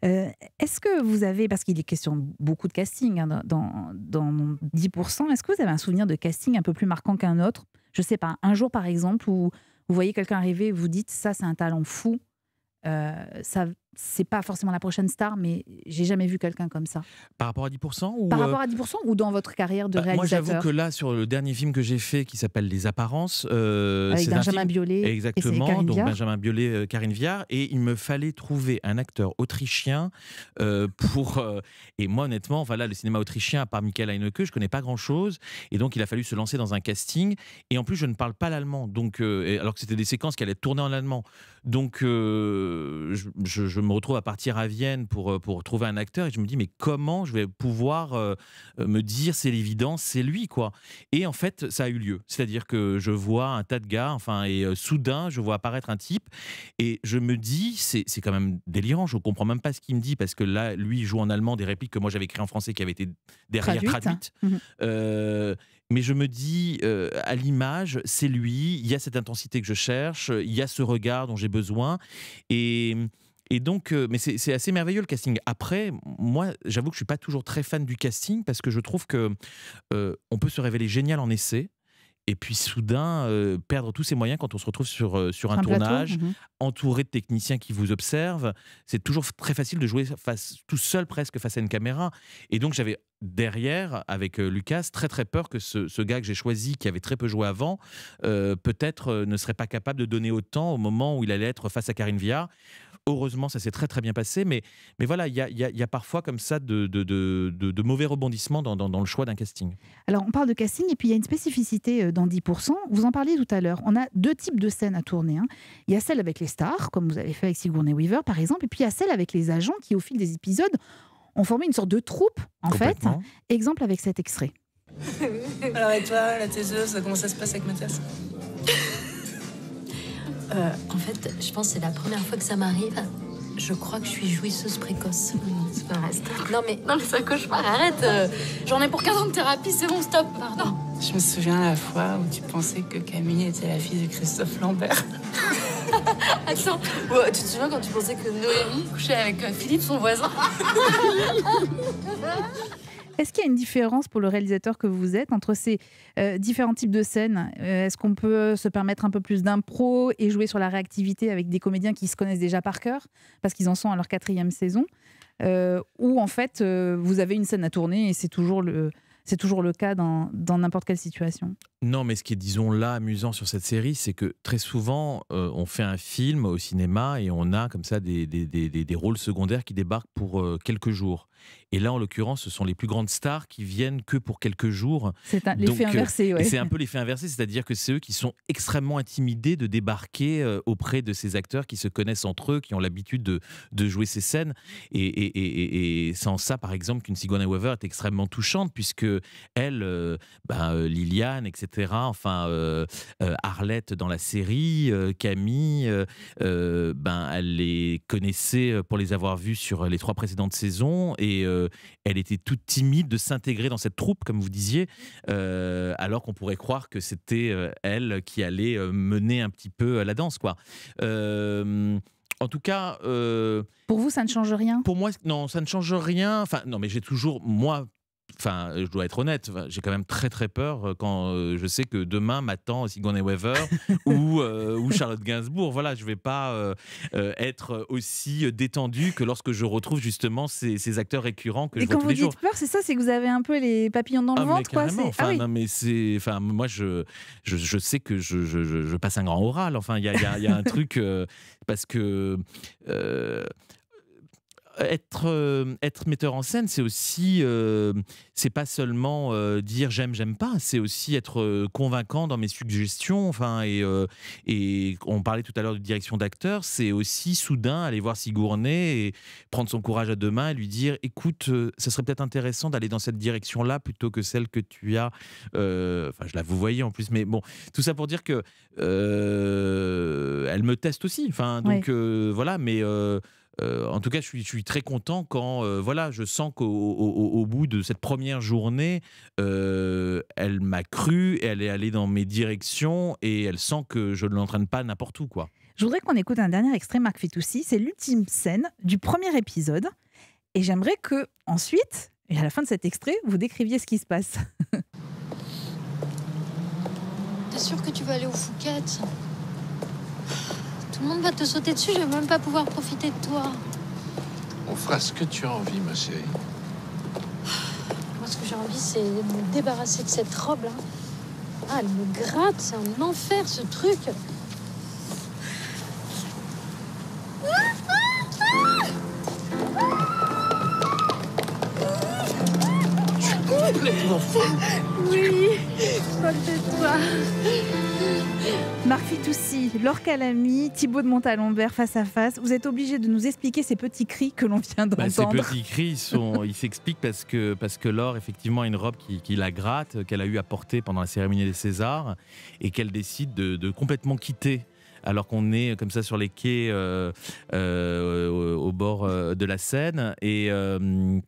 S1: Euh, Est-ce que vous avez, parce qu'il est question de beaucoup de casting hein, dans, dans, dans 10%, est-ce que vous avez un souvenir de casting un peu plus marquant qu'un autre? Je sais pas, un jour par exemple où vous voyez quelqu'un arriver et vous dites ça c'est un talent fou, euh, ça c'est pas forcément la prochaine star, mais j'ai jamais vu quelqu'un comme ça.
S4: Par rapport à 10% ou,
S1: Par
S4: euh,
S1: rapport à 10% ou dans votre carrière de
S4: bah, moi,
S1: réalisateur
S4: j'avoue que là, sur le dernier film que j'ai fait, qui s'appelle Les Apparences, euh,
S1: Avec Benjamin Biolay
S4: exactement, donc. Benjamin Biolay, Karine Viard, et il me fallait trouver un acteur autrichien euh, pour. euh, et moi, honnêtement, voilà, le cinéma autrichien, à part Michael Haneke, je connais pas grand chose, et donc il a fallu se lancer dans un casting. Et en plus, je ne parle pas l'allemand, donc alors que c'était des séquences qui allaient être tournées en allemand, donc je, je- je me retrouve à partir à Vienne pour euh, pour trouver un acteur, et je me dis mais comment je vais pouvoir euh, me dire c'est l'évidence, c'est lui quoi. Et en fait, ça a eu lieu. C'est-à-dire que je vois un tas de gars, enfin, et euh, soudain, je vois apparaître un type, et je me dis, c'est quand même délirant, je comprends même pas ce qu'il me dit, parce que là, lui, il joue en allemand des répliques que moi j'avais écrites en français qui avaient été derrière
S1: Traduites.
S4: traduites.
S1: Mhm.
S4: Euh, mais je me dis, euh, à l'image, c'est lui, il y a cette intensité que je cherche, il y a ce regard dont j'ai besoin. Et, et donc, euh, mais c'est assez merveilleux le casting. Après, moi, j'avoue que je suis pas toujours très fan du casting parce que je trouve que euh, on peut se révéler génial en essai. Et puis soudain, euh, perdre tous ses moyens quand on se retrouve sur, euh, sur un,
S1: Un plateau,
S4: tournage,
S1: mhm.
S4: entouré de techniciens qui vous observent. C'est toujours très facile de jouer face, tout seul presque face à une caméra. Et donc j'avais derrière, avec euh, Lucas, très très peur que ce, ce gars que j'ai choisi, qui avait très peu joué avant, peut-être ne serait pas capable de donner autant au moment où il allait être face à Karine Viard. Heureusement, ça s'est très très bien passé, mais, mais voilà, il y a, il y a- il y a parfois comme ça de, de, de- de- de mauvais rebondissements dans, dans- dans le choix d'un casting.
S1: Alors, on parle de casting et puis il y a une spécificité euh, dans 10%. Vous en parliez tout à l'heure. On a deux types de scènes à tourner. hein. Il y a celle avec les stars, comme vous avez fait avec Sigourney Weaver, par exemple, et puis il y a celle avec les agents qui, au fil des épisodes, ont formé une sorte de troupe, en fait. Exemple avec cet extrait. [laughs]
S8: Alors, et toi, la taiseuse, comment ça se passe avec Mathias?
S6: Euh, en fait, je pense que c'est la première fois que ça m'arrive. Je crois que je suis jouisseuse précoce. C'est pas vrai. Non mais, non mais c'est un cauchemar, arrête euh, J'en ai pour 15 ans de thérapie, c'est bon, stop, pardon.
S8: Je me souviens la fois où tu pensais que Camille était la fille de Christophe Lambert. [laughs]
S6: Attends, ouais, tu te souviens quand tu pensais que Noémie couchait avec euh, Philippe, son voisin? [laughs]
S1: Est-ce qu'il y a une différence pour le réalisateur que vous êtes entre ces euh, différents types de scènes? Euh, Est-ce qu'on peut se permettre un peu plus d'impro et jouer sur la réactivité avec des comédiens qui se connaissent déjà par cœur parce qu'ils en sont à leur quatrième saison? Euh, où en fait vous avez une scène à tourner et c'est toujours le, c'est toujours le cas dans n'importe quelle situation?
S4: Non, mais ce qui est, disons, là, amusant sur cette série, c'est que très souvent, on fait un film au cinéma et on a comme ça des, des, des- des- rôles secondaires qui débarquent pour quelques jours. Et là, en l'occurrence, ce sont les plus grandes stars qui viennent que pour quelques jours.
S1: C'est un- l'effet
S4: euh,
S1: inversé, ouais.
S4: C'est un peu l'effet inversé, c'est-à-dire que c'est eux qui sont extrêmement intimidés de débarquer euh, auprès de ces acteurs qui se connaissent entre eux, qui ont l'habitude de, de jouer ces scènes. Et, et, et- et- sans ça, par exemple, qu'une Sigourney Weaver est extrêmement touchante, puisque elle, euh, ben, euh, Liliane, etc., enfin, euh, Arlette dans la série, Camille, ben, elle les connaissait pour les avoir vus sur les trois précédentes saisons, et euh, elle était toute timide de s'intégrer dans cette troupe, comme vous disiez, euh, alors qu'on pourrait croire que c'était euh, elle qui allait mener un petit peu la danse, quoi. En tout cas,
S1: Pour vous, ça ne change rien?
S4: pour moi, non, ça ne change rien. Enfin, non, mais j'ai toujours, moi, enfin, je dois être honnête, j'ai quand même très très peur euh, quand euh, je sais que demain m'attend Sigourney Weaver [laughs] ou, euh, ou Charlotte Gainsbourg. Voilà, je vais pas euh, être aussi détendu que lorsque je retrouve justement ces, ces acteurs récurrents que
S1: Et
S4: je vois
S1: quand
S4: tous
S1: vous
S4: les jours.
S1: dites peur, c'est ça, c'est que vous avez un peu les papillons dans le
S4: Ah,
S1: ventre, quoi. c'est-
S4: Enfin,
S1: ah oui.
S4: non, mais c'est, enfin, moi, je, je, je sais que je, je, passe un grand oral. Enfin, il y a, y a- y a un truc euh, parce que être, euh, être metteur en scène, c'est aussi, euh, c'est pas seulement euh, dire j'aime, j'aime pas, c'est aussi être convaincant dans mes suggestions. Enfin, et, et on parlait tout à l'heure de direction d'acteur, c'est aussi soudain aller voir Sigourney et prendre son courage à deux mains et lui dire écoute, ça serait peut-être intéressant d'aller dans cette direction-là plutôt que celle que tu as. Enfin, je la vous voyez en plus, mais bon, tout ça pour dire que elle me teste aussi. Enfin, donc voilà, mais. Euh, en tout cas, je suis, je suis très content quand euh, voilà, je sens qu'au au, au- au bout de cette première journée, euh, elle m'a cru, elle est allée dans mes directions et elle sent que je ne l'entraîne pas n'importe où. quoi.
S1: Je voudrais qu'on écoute un dernier extrait, Marc Fitoussi. C'est l'ultime scène du premier épisode. Et j'aimerais que, ensuite, et à la fin de cet extrait, vous décriviez ce qui se passe.
S6: T'es sûr que tu vas aller au Fouquet's Tout le monde va te sauter dessus, je vais même pas pouvoir profiter de toi.
S13: On fera ce que tu as envie, ma chérie.
S6: Moi, ce que j'ai envie, c'est de me débarrasser de cette robe-là. Ah, elle me gratte, c'est un enfer, ce truc.
S13: Complètement folle.
S6: Oui, folle de toi.
S1: Marc Fitoussi, Laure Calamy, Thibaut de Montalembert face à face. Vous êtes obligé de nous expliquer ces petits cris que l'on vient
S4: Bah, ces
S1: d'entendre.
S4: petits cris, ils sont- ils s'expliquent parce que, parce que Laure, effectivement, a une robe qui, qui la gratte, qu'elle a eu à porter pendant la cérémonie des Césars, et qu'elle décide de, de complètement quitter. Alors qu'on est comme ça sur les quais euh, euh, au, bord euh, de la Seine. Et. euh,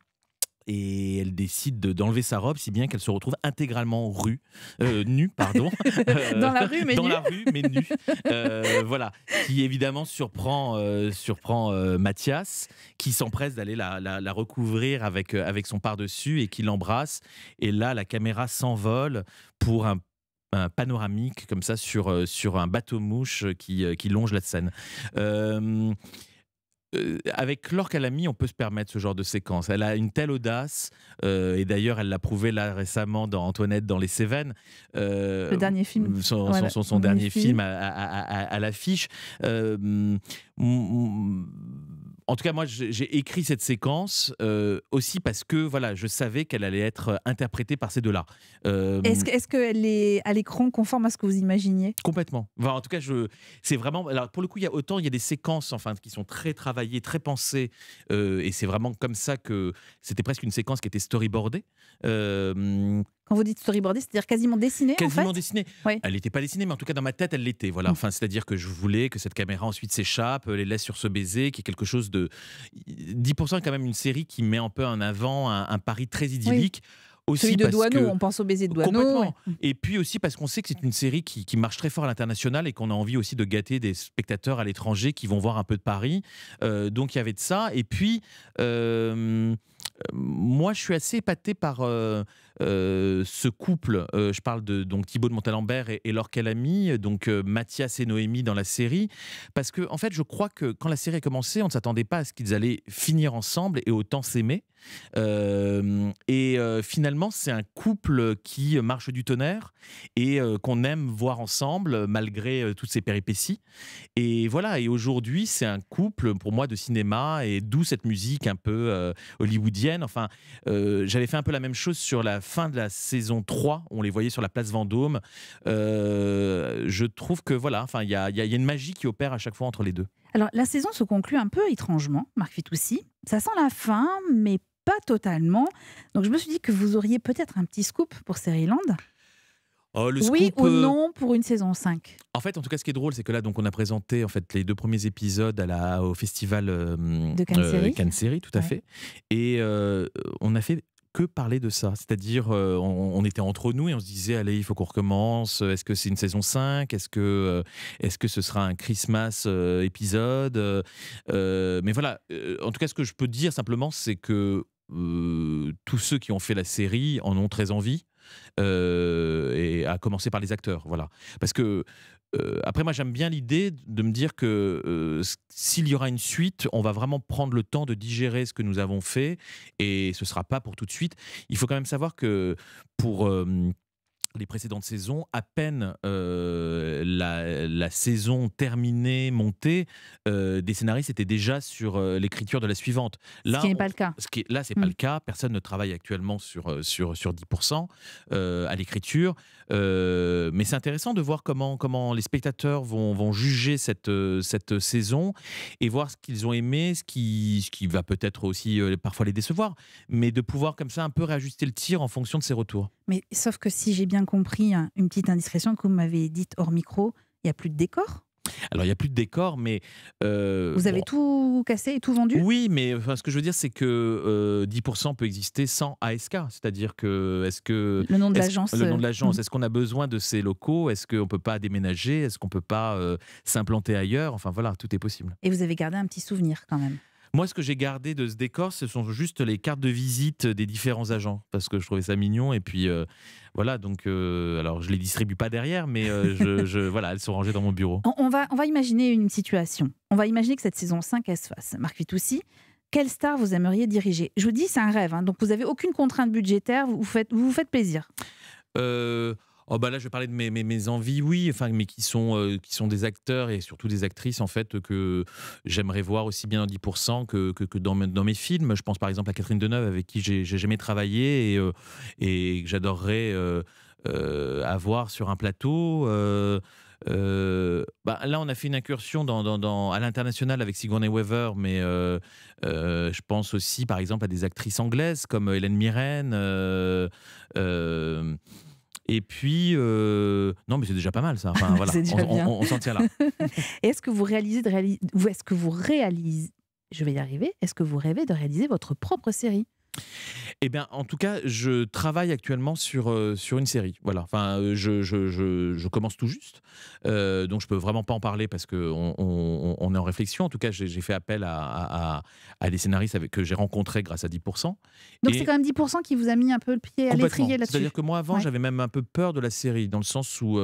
S4: et elle décide de- d'enlever sa robe, si bien qu'elle se retrouve intégralement rue, euh, nue, pardon. [laughs]
S1: Dans la rue, mais
S4: Dans
S1: nue.
S4: la rue, mais nue. Euh, voilà. Qui évidemment surprend, euh, surprend Mathias, qui s'empresse d'aller la, la- la recouvrir avec, avec son par-dessus et qui l'embrasse. Et là, la caméra s'envole pour un un panoramique comme ça sur, sur un bateau-mouche qui, euh, qui longe la Seine. Euh, euh, avec Laure Calamy, on peut se permettre ce genre de séquence. Elle a une telle audace, euh, et d'ailleurs, elle l'a prouvé là récemment dans Antoinette dans les Cévennes. Euh,
S1: Le dernier film.
S4: Son,
S1: Ouais,
S4: son-
S1: le
S4: son- son
S1: dernier
S4: dernier
S1: film.
S4: film à, à- à- à l'affiche. Euh, en tout cas, moi, j'ai écrit cette séquence euh, aussi parce que voilà, je savais qu'elle allait être interprétée par ces deux-là. Euh,
S1: Est-ce que- est-ce qu'elle est à l'écran conforme à ce que vous imaginiez?
S4: Complètement. Enfin, en tout cas, c'est vraiment. Alors, pour le coup, il y a autant il y a des séquences, enfin, qui sont très travaillées, très pensées, euh, et c'est vraiment comme ça que c'était presque une séquence qui était storyboardée. Euh,
S1: Quand vous dites storyboardé, c'est-à-dire quasiment dessiné
S4: quasiment
S1: en fait
S4: dessinée.
S1: Ouais.
S4: Elle n'était pas dessinée, mais en tout cas dans ma tête, elle l'était. Voilà. Enfin, c'est-à-dire que je voulais que cette caméra ensuite s'échappe, les laisse sur ce baiser, qui est quelque chose de 10% est quand même une série qui met un peu en avant un, un pari très idyllique. Aussi
S1: Celui de
S4: parce
S1: Douaneau,
S4: que-
S1: on pense au baiser de Douaneau.
S4: Complètement.
S1: ouais.
S4: Et puis aussi parce qu'on sait que c'est une série qui, qui marche très fort à l'international et qu'on a envie aussi de gâter des spectateurs à l'étranger qui vont voir un peu de Paris. Euh, donc il y avait de ça. Et puis, euh, euh, moi, je suis assez épaté par, euh, euh, ce couple, euh, je parle de donc Thibaut de Montalembert et, et Laure Calamy, donc euh, Mathias et Noémie dans la série, parce que en fait, je crois que quand la série a commencé, on ne s'attendait pas à ce qu'ils allaient finir ensemble et autant s'aimer. Et finalement, c'est un couple qui marche du tonnerre et qu'on aime voir ensemble malgré toutes ces péripéties. Et voilà, et aujourd'hui, c'est un couple pour moi de cinéma et d'où cette musique un peu hollywoodienne. Enfin, j'avais fait un peu la même chose sur la fin de la saison 3, on les voyait sur la place Vendôme. Euh, je trouve que voilà, enfin, il y a, il y a- il y a une magie qui opère à chaque fois entre les deux.
S1: Alors, la saison se conclut un peu étrangement, Marc Fitoussi. Ça sent la fin, mais pas totalement. Donc, je me suis dit que vous auriez peut-être un petit scoop pour Seriland.
S4: Oh, le
S1: oui
S4: scoop,
S1: ou
S4: euh,
S1: non pour une saison 5
S4: En fait, en tout cas, ce qui est drôle, c'est que là, donc, on a présenté en fait les deux premiers épisodes à la, au festival euh,
S1: De Cannes Série.
S4: Cannes Série, tout à fait. Et euh, on a fait que parler de ça. C'est-à-dire, euh, on, était entre nous et on se disait, allez, il faut qu'on recommence. Est-ce que c'est une saison 5 Est-ce que, euh, est-ce que ce sera un Christmas euh, épisode? Euh, euh, Mais voilà, euh, en tout cas, ce que je peux dire simplement, c'est que euh, tous ceux qui ont fait la série en ont très envie. euh, et à commencer par les acteurs, voilà. Parce que euh, après, moi, j'aime bien l'idée de me dire que euh, s'il y aura une suite, on va vraiment prendre le temps de digérer ce que nous avons fait et ce sera pas pour tout de suite. Il faut quand même savoir que pour euh, les précédentes saisons, à peine euh, la, la saison terminée, montée, euh, des scénaristes étaient déjà sur euh, l'écriture de la suivante.
S1: Ce qui n'est pas le cas.
S4: ce qui est- là, c'est
S1: Mm.
S4: pas le cas. Personne ne travaille actuellement sur, sur, sur 10% euh, à l'écriture. Mais c'est intéressant de voir comment, comment les spectateurs vont, vont juger cette, cette saison et voir ce qu'ils ont aimé, ce qui, ce qui va peut-être aussi parfois les décevoir, mais de pouvoir comme ça un peu réajuster le tir en fonction de ses retours.
S1: Mais sauf que si j'ai bien compris, hein, une petite indiscrétion que vous m'avez dite hors micro, il n'y a plus de décor
S4: Alors, il n'y a plus de décor, mais... euh,
S1: Vous avez
S4: bon,
S1: tout cassé et tout vendu?
S4: Oui, mais enfin, ce que je veux dire, c'est que euh, 10% peut exister sans ASK. C'est-à-dire que, est-ce que.
S1: Le nom de l'agence,
S4: Le nom de
S1: euh,
S4: l'agence.
S1: mhm.
S4: Est-ce qu'on a besoin de ces locaux? Est-ce qu'on ne peut pas déménager? Est-ce qu'on ne peut pas euh, s'implanter ailleurs? Enfin, voilà, tout est possible.
S1: Et vous avez gardé un petit souvenir quand même.
S4: Moi, ce que j'ai gardé de ce décor, ce sont juste les cartes de visite des différents agents, parce que je trouvais ça mignon. Et puis, euh, voilà, donc, euh, alors, je les distribue pas derrière, mais euh, je, [laughs] je- voilà, elles sont rangées dans mon bureau.
S1: On, va, on va imaginer une situation. On va imaginer que cette saison 5, elle se fasse. Marc Fitoussi, quelle star vous aimeriez diriger? Je vous dis, c'est un rêve. hein, donc vous n'avez aucune contrainte budgétaire, vous vous faites, vous vous faites plaisir.
S4: Euh, oh bah là, je vais parler de mes, mes, mes envies, oui, enfin, mais qui sont, euh, qui sont des acteurs et surtout des actrices, en fait, que j'aimerais voir aussi bien dans 10% que, que, que dans, mes- films. Je pense par exemple à Catherine Deneuve, avec qui j'ai jamais travaillé et, euh, et que j'adorerais euh, avoir sur un plateau. Bah, là, on a fait une incursion dans, à l'international avec Sigourney Weaver, mais je pense aussi, par exemple, à des actrices anglaises comme Hélène Mirren. Et puis, euh, non, mais c'est déjà pas mal ça. Enfin, [laughs] voilà, on, s'en tient là. [laughs]
S1: Est-ce que vous réalisez de réaliser, ou est-ce que vous réalisez, je vais y arriver, est-ce que vous rêvez de réaliser votre propre série?
S4: Eh bien, en tout cas, je travaille actuellement sur, euh, sur une série. Voilà. Enfin, euh, je, je, je, je commence tout juste. Euh, donc, je peux vraiment pas en parler parce qu'on on, on est en réflexion. En tout cas, j'ai fait appel à, à, des scénaristes avec, que j'ai rencontrés grâce à 10%.
S1: Donc c'est quand même 10% qui vous a mis un peu le pied à l'étrier là-dessus.
S4: C'est-à-dire que moi, avant,
S1: Ouais.
S4: j'avais même un peu peur de la série, dans le sens où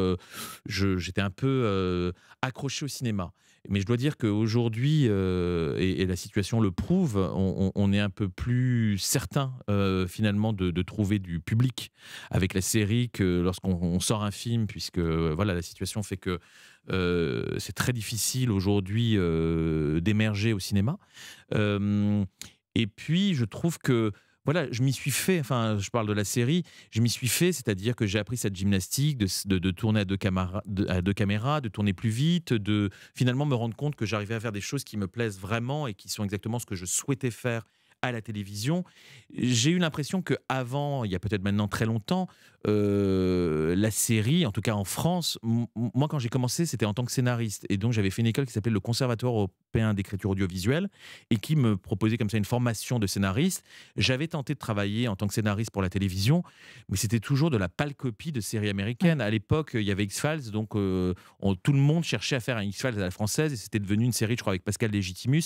S4: j'étais un peu accroché au cinéma. Mais je dois dire qu'aujourd'hui, euh, et, la situation le prouve, on, est un peu plus certain euh, finalement de, trouver du public avec la série que lorsqu'on on sort un film, puisque voilà, la situation fait que euh, c'est très difficile aujourd'hui d'émerger au cinéma. Et puis, je trouve que voilà, je m'y suis fait, enfin, je parle de la série, je m'y suis fait, c'est-à-dire que j'ai appris cette gymnastique de, tourner à deux, de- à deux caméras, de tourner plus vite, de finalement me rendre compte que j'arrivais à faire des choses qui me plaisent vraiment et qui sont exactement ce que je souhaitais faire à la télévision. J'ai eu l'impression que avant, il y a peut-être maintenant très longtemps, euh, la série, en tout cas en France, moi quand j'ai commencé, c'était en tant que scénariste. Et donc j'avais fait une école qui s'appelait le Conservatoire européen d'écriture audiovisuelle et qui me proposait comme ça une formation de scénariste. J'avais tenté de travailler en tant que scénariste pour la télévision, mais c'était toujours de la pâle copie de séries américaines. À l'époque, il y avait X-Files, donc euh, on- tout le monde cherchait à faire un X-Files à la française et c'était devenu une série, je crois, avec Pascal Légitimus.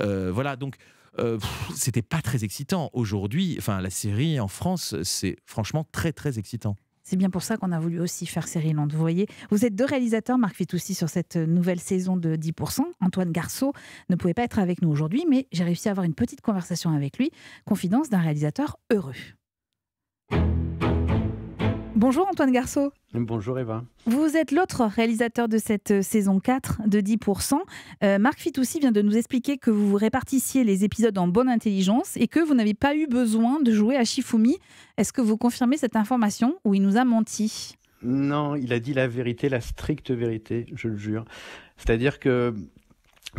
S4: Euh, voilà, donc euh, c'était pas très excitant. Aujourd'hui, enfin, la série en France, c'est franchement très, très excitant.
S1: C'est bien pour ça qu'on a voulu aussi faire Land. Vous voyez, vous êtes deux réalisateurs, Marc Fitoussi, sur cette nouvelle saison de 10%. Antoine Garceau ne pouvait pas être avec nous aujourd'hui, mais j'ai réussi à avoir une petite conversation avec lui. Confidence d'un réalisateur heureux. Bonjour Antoine Garceau.
S14: Bonjour Eva.
S1: Vous êtes l'autre réalisateur de cette euh, saison 4 de 10%. Euh, Marc Fitoussi vient de nous expliquer que vous répartissiez les épisodes en bonne intelligence et que vous n'avez pas eu besoin de jouer à Shifumi. Est-ce que vous confirmez cette information ou il nous a menti?
S14: Non, il a dit la vérité, la stricte vérité, je le jure. C'est-à-dire que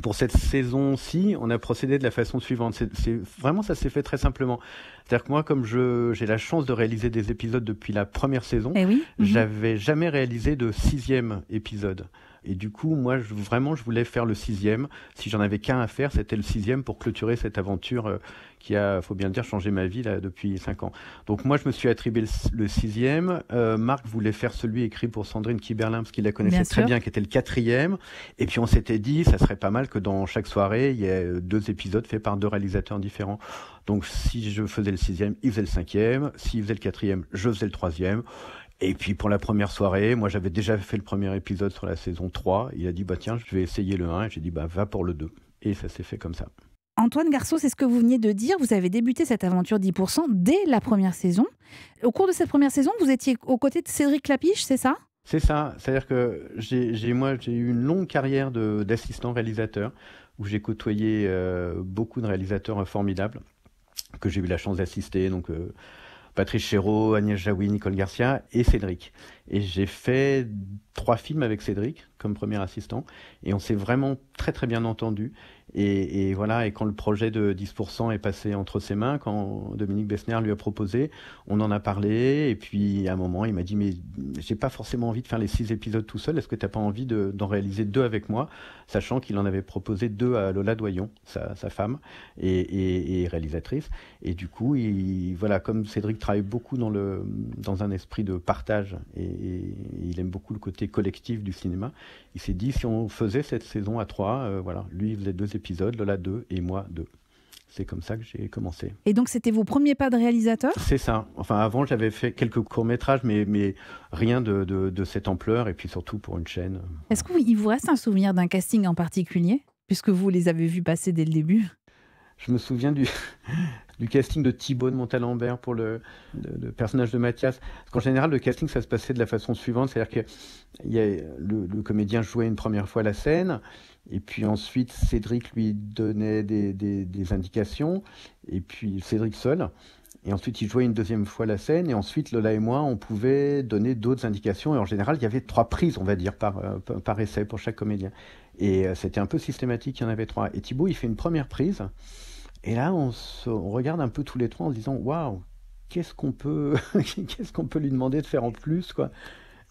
S14: pour cette saison-ci, on a procédé de la façon suivante. C'est vraiment ça s'est fait très simplement. C'est-à-dire que moi, comme j'ai la chance de réaliser des épisodes depuis la première saison,
S1: eh oui. Mhm.
S14: j'avais jamais réalisé de sixième épisode. Et du coup, moi, je, vraiment, je voulais faire le sixième. Si j'en avais qu'un à faire, c'était le sixième pour clôturer cette aventure euh, qui a, faut bien le dire, changé ma vie là, depuis cinq ans. Donc moi, je me suis attribué le, sixième. Euh, Marc voulait faire celui écrit pour Sandrine Kiberlin parce qu'il la connaissait très bien, qui était le quatrième. Et puis on s'était dit, ça serait pas mal que dans chaque soirée, il y ait deux épisodes faits par deux réalisateurs différents. Donc si je faisais le sixième, il faisait le cinquième. S'il faisait le quatrième, je faisais le troisième. Et puis pour la première soirée, moi j'avais déjà fait le premier épisode sur la saison 3. Il a dit bah tiens, je vais essayer le 1 et j'ai dit bah va pour le 2. Et ça s'est fait comme ça.
S1: Antoine Garceau, c'est ce que vous veniez de dire. Vous avez débuté cette aventure 10% dès la première saison. Au cours de cette première saison, vous étiez aux côtés de Cédric Clapiche, c'est ça?
S14: C'est ça. C'est-à-dire que j'ai moi j'ai eu une longue carrière d'assistant réalisateur où j'ai côtoyé euh, beaucoup de réalisateurs formidables que j'ai eu la chance d'assister. Donc euh, Patrice Chéreau, Agnès Jaoui, Nicole Garcia et Cédric. Et j'ai fait trois films avec Cédric comme premier assistant et on s'est vraiment très très bien entendu. Et, voilà, et quand le projet de 10% est passé entre ses mains, quand Dominique Bessner lui a proposé, on en a parlé, et puis à un moment, il m'a dit, mais j'ai pas forcément envie de faire les six épisodes tout seul, est-ce que tu n'as pas envie d'en réaliser deux avec moi, sachant qu'il en avait proposé deux à Lola Doyon, sa, femme, et, réalisatrice. Et du coup, il, voilà, comme Cédric travaille beaucoup dans, le, dans un esprit de partage, et, il aime beaucoup le côté collectif du cinéma, il s'est dit, si on faisait cette saison à trois, euh, voilà, lui, il faisait deux épisodes, Lola deux et moi deux. C'est comme ça que j'ai commencé.
S1: Et donc, c'était vos premiers pas de réalisateur?
S14: C'est ça. Enfin, avant, j'avais fait quelques courts-métrages, mais, mais rien de, de, cette ampleur, et puis surtout pour une chaîne.
S1: Est-ce qu'il vous reste un souvenir d'un casting en particulier, puisque vous les avez vus passer dès le début
S14: Je me souviens du, du casting de Thibaut de Montalembert pour le, personnage de Mathias. Parce qu'en général, le casting, ça se passait de la façon suivante, c'est-à-dire que y a, le, comédien jouait une première fois la scène, et puis ensuite Cédric lui donnait des, indications, et puis Cédric seul. Et ensuite, il jouait une deuxième fois la scène. Et ensuite, Lola et moi, on pouvait donner d'autres indications. Et en général, il y avait trois prises, on va dire, par, euh, essai pour chaque comédien. Et euh, c'était un peu systématique, il y en avait trois. Et Thibaut, il fait une première prise. Et là, on, regarde un peu tous les trois en se disant Waouh, qu'est-ce qu'on peut, [laughs] peut lui demander de faire en plus quoi?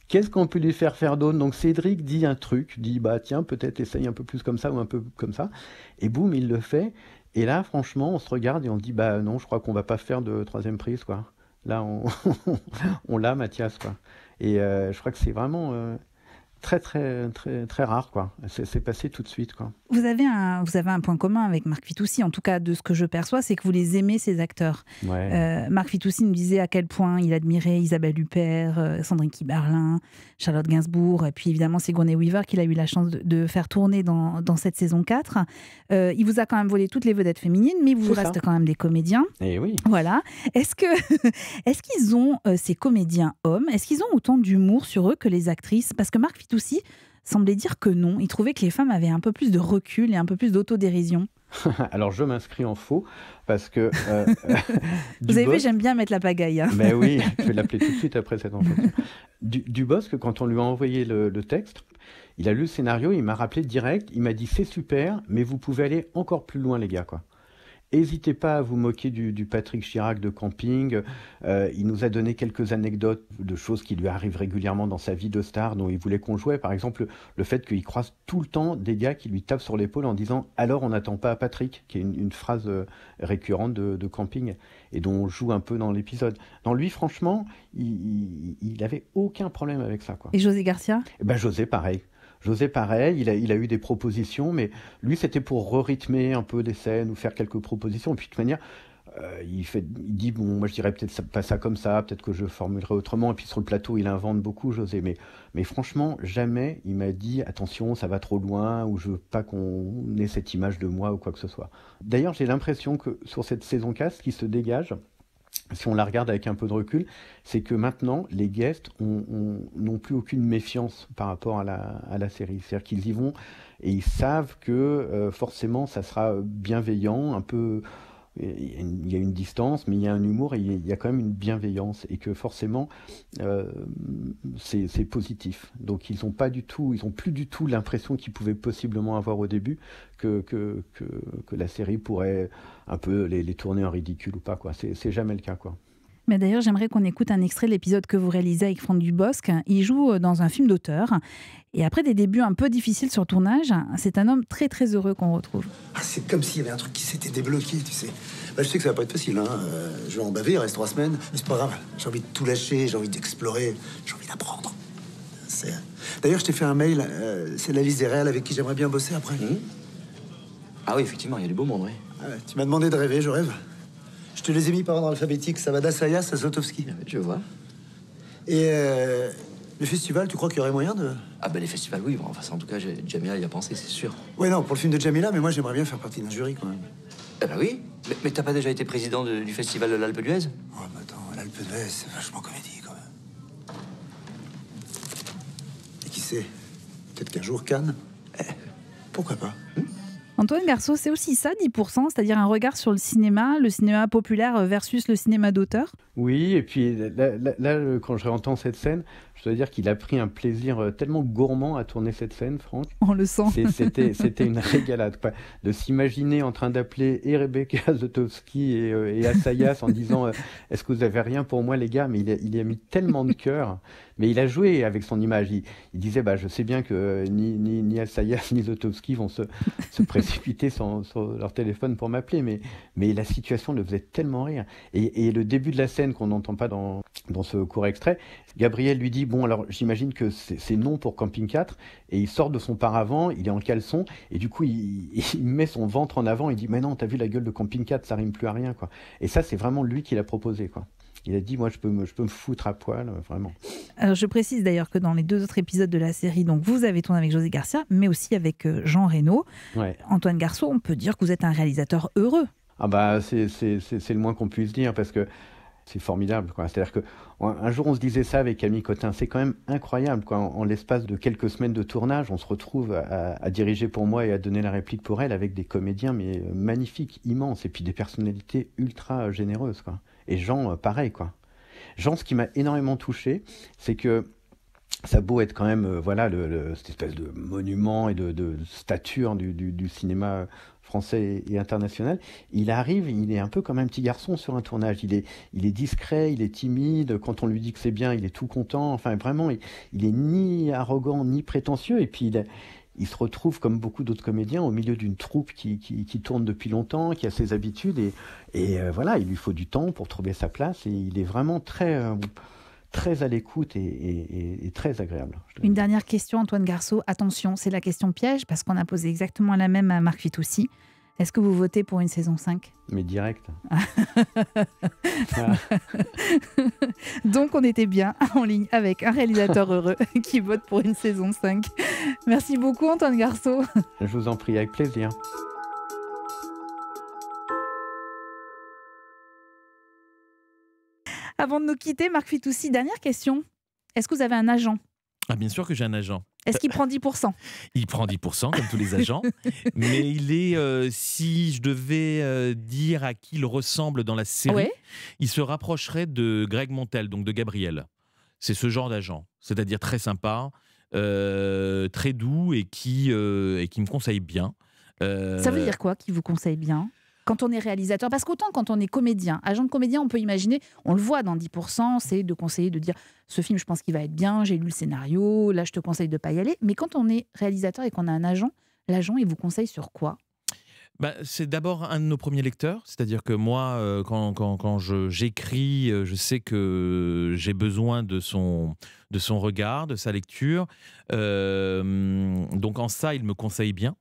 S14: Qu'est-ce qu'on peut lui faire faire d'autre? Donc Cédric dit un truc, dit bah tiens peut-être essaye un peu plus comme ça ou un peu comme ça, et boum il le fait. Et là franchement on se regarde et on dit bah non je crois qu'on va pas faire de troisième prise quoi. Là on, [laughs] on l'a Mathias quoi. Et euh, je crois que c'est vraiment euh, très très très très rare quoi. C'est passé tout de suite quoi.
S1: Vous avez un vous avez un point commun avec Marc Fitoussi en tout cas de ce que je perçois c'est que vous les aimez ces acteurs. Euh, Marc Fitoussi nous disait à quel point il admirait Isabelle Huppert, euh, Sandrine Kiberlin, Charlotte Gainsbourg et puis évidemment Sigourney Weaver qu'il a eu la chance de, faire tourner dans, dans, cette saison 4. Euh, il vous a quand même volé toutes les vedettes féminines mais il vous reste quand même des comédiens.
S14: Et eh oui.
S1: Voilà. Est-ce que [laughs] est-ce qu'ils ont ces comédiens hommes Est-ce qu'ils ont autant d'humour sur eux que les actrices? Parce que Marc Fitoussi semblait dire que non. Il trouvait que les femmes avaient un peu plus de recul et un peu plus d'autodérision. [laughs]
S14: Alors je m'inscris en faux parce que.
S1: Euh, [laughs] Vous avez vu, j'aime bien mettre la pagaille. Hein.
S14: Mais oui, je vais l'appeler tout de suite après cette [laughs] entretien. Du, que quand on lui a envoyé le, le texte, il a lu le scénario, il m'a rappelé direct, il m'a dit c'est super, mais vous pouvez aller encore plus loin les gars quoi. N'hésitez pas à vous moquer du, Patrick Chirac de camping. Euh, il nous a donné quelques anecdotes de choses qui lui arrivent régulièrement dans sa vie de star dont il voulait qu'on jouait. Par exemple, le fait qu'il croise tout le temps des gars qui lui tapent sur l'épaule en disant Alors on n'attend pas à Patrick, qui est une, phrase euh, récurrente de, camping et dont on joue un peu dans l'épisode. Dans lui, franchement, il, n'avait avait aucun problème avec ça. Quoi.
S1: Et José Garcia
S14: eh ben, José, pareil. José, pareil, il a, eu des propositions, mais lui, c'était pour re-rythmer un peu des scènes ou faire quelques propositions. Et puis, de toute manière, euh, il, fait, dit bon, moi je dirais peut-être pas ça comme ça, peut-être que je formulerai autrement. Et puis sur le plateau, il invente beaucoup, José. Mais, mais franchement, jamais il m'a dit attention, ça va trop loin, ou je veux pas qu'on ait cette image de moi ou quoi que ce soit. D'ailleurs, j'ai l'impression que sur cette saison 4, ce qui se dégage, si on la regarde avec un peu de recul, c'est que maintenant, les guests n'ont plus aucune méfiance par rapport à la, série. C'est-à-dire qu'ils y vont et ils savent que euh, forcément, ça sera bienveillant, un peu il y a une distance, mais il y a un humour et il y a quand même une bienveillance et que forcément euh, c'est positif. Donc ils n'ont pas du tout, ils ont plus du tout l'impression qu'ils pouvaient possiblement avoir au début que, que, que, la série pourrait un peu les, les tourner en ridicule ou pas quoi. C'est jamais le cas quoi.
S1: Mais d'ailleurs, j'aimerais qu'on écoute un extrait de l'épisode que vous réalisez avec Franck Dubosc. Il joue euh, dans un film d'auteur. Et après des débuts un peu difficiles sur le tournage, c'est un homme très très heureux qu'on retrouve.
S15: Ah, c'est comme s'il y avait un truc qui s'était débloqué, tu sais. Bah, je sais que ça va pas être facile. Hein. Euh, je vais en baver, il reste trois semaines. Mais c'est pas grave. J'ai envie de tout lâcher, j'ai envie d'explorer, j'ai envie d'apprendre. D'ailleurs, je t'ai fait un mail. Euh, c'est la liste des réels avec qui j'aimerais bien bosser après. Mmh.
S7: Ah oui, effectivement, il y a du beau monde, oui.
S15: Ah tu m'as demandé de rêver, je rêve. Je te les ai mis par ordre alphabétique. Ça va d'Assayas à Zotowski.
S7: Je vois.
S15: Et euh, le festival, tu crois qu'il y aurait moyen de...
S7: Ah ben les festivals, oui. Bon, enfin, en tout cas, Jamila y a pensé, c'est sûr.
S15: Ouais, non, pour le film de Jamila, mais moi, j'aimerais bien faire partie d'un jury, quand même.
S7: Eh ben oui. Mais, t'as pas déjà été président du festival de l'Alpe d'Huez?
S15: Oh, mais attends, l'Alpe d'Huez, c'est vachement comédie, quand même. Et qui sait? Peut-être qu'un jour, Cannes? Eh, Pourquoi pas? Hmm?
S1: Antoine Garceau, c'est aussi ça, 10%, c'est-à-dire un regard sur le cinéma, le cinéma populaire versus le cinéma d'auteur?
S14: Oui, et puis là, quand je réentends cette scène, je dois dire qu'il a pris un plaisir euh, tellement gourmand à tourner cette scène, Franck.
S1: On le sent. [laughs]
S14: C'était une régalade. De s'imaginer en train d'appeler et Rebecca [laughs] Zotowski et, euh, et Assayas en disant euh, Est-ce que vous avez rien pour moi, les gars? Mais il a, il a mis tellement de cœur. Mais il a joué avec son image. Il, disait bah, Je sais bien que ni, ni, ni Assayas [laughs] ni Zotowski vont se, se précipiter sur, leur téléphone pour m'appeler. Mais, mais la situation le faisait tellement rire. Et, et le début de la scène qu'on n'entend pas dans, dans ce court extrait, Gabriel lui dit Bon, alors j'imagine que c'est non pour Camping 4. Et il sort de son paravent, il est en caleçon. Et du coup, [laughs] il, met son ventre en avant. Il dit Mais non, t'as vu la gueule de Camping 4, ça rime plus à rien. quoi. Et ça, c'est vraiment lui qui l'a proposé. quoi. Il a dit, moi, je peux me, je peux me foutre à poil, vraiment.
S1: Alors, je précise d'ailleurs que dans les deux autres épisodes de la série, donc vous avez tourné avec José Garcia, mais aussi avec euh, Jean Reno. Antoine Garceau, on peut dire que vous êtes un réalisateur heureux.
S14: Ah bah, c'est le moins qu'on puisse dire, parce que c'est formidable. C'est-à-dire que un jour, on se disait ça avec Camille Cotin. C'est quand même incroyable. Quoi. En, l'espace de quelques semaines de tournage, on se retrouve à, diriger pour moi et à donner la réplique pour elle avec des comédiens mais euh, magnifiques, immenses, et puis des personnalités ultra généreuses. Quoi. Et Jean, euh, pareil. Quoi. Jean, ce qui m'a énormément touché, c'est que ça a beau être quand même euh, voilà cette espèce de monument et de, stature du, du, cinéma français et international, il arrive, il est un peu comme un petit garçon sur un tournage. Il est, il est discret, il est timide. Quand on lui dit que c'est bien, il est tout content. Enfin, vraiment, il, il est ni arrogant ni prétentieux. Et puis, il, il se retrouve, comme beaucoup d'autres comédiens, au milieu d'une troupe qui, qui, tourne depuis longtemps, qui a ses habitudes. Et, euh, voilà, il lui faut du temps pour trouver sa place. Et il est vraiment très. Euh, très à l'écoute et, très agréable.
S1: Une dernière question, Antoine Garceau. Attention, c'est la question piège parce qu'on a posé exactement la même à Marc Fitoussi. Est-ce que vous votez pour une saison 5
S14: Mais direct. [laughs]
S1: Donc on était bien en ligne avec un réalisateur heureux [laughs] qui vote pour une saison 5. Merci beaucoup Antoine Garceau.
S14: Je vous en prie avec plaisir.
S1: Avant de nous quitter, Marc Fitoussi, dernière question. Est-ce que vous avez un agent?
S4: Ah, Bien sûr que j'ai un agent.
S1: Est-ce qu'il prend 10%
S4: Il prend 10%, comme tous les [laughs] agents. mais il est, euh, si je devais euh, dire à qui il ressemble dans la série, il se rapprocherait de Greg Montel, donc de Gabriel. C'est ce genre d'agent, c'est-à-dire très sympa, euh, très doux et qui, et qui me conseille bien.
S1: Ça veut dire quoi, qui vous conseille bien? Quand on est réalisateur, parce qu'autant quand on est comédien, agent de comédien, on peut imaginer, on le voit dans 10%, c'est de conseiller, de dire ce film, je pense qu'il va être bien, j'ai lu le scénario, là, je te conseille de pas y aller. Mais quand on est réalisateur et qu'on a un agent, l'agent, il vous conseille sur quoi?
S4: Bah, c'est d'abord un de nos premiers lecteurs, c'est-à-dire que moi, euh, quand, quand, quand j'écris, euh, je, sais que j'ai besoin de son, de son regard, de sa lecture. Euh, donc en ça, il me conseille bien.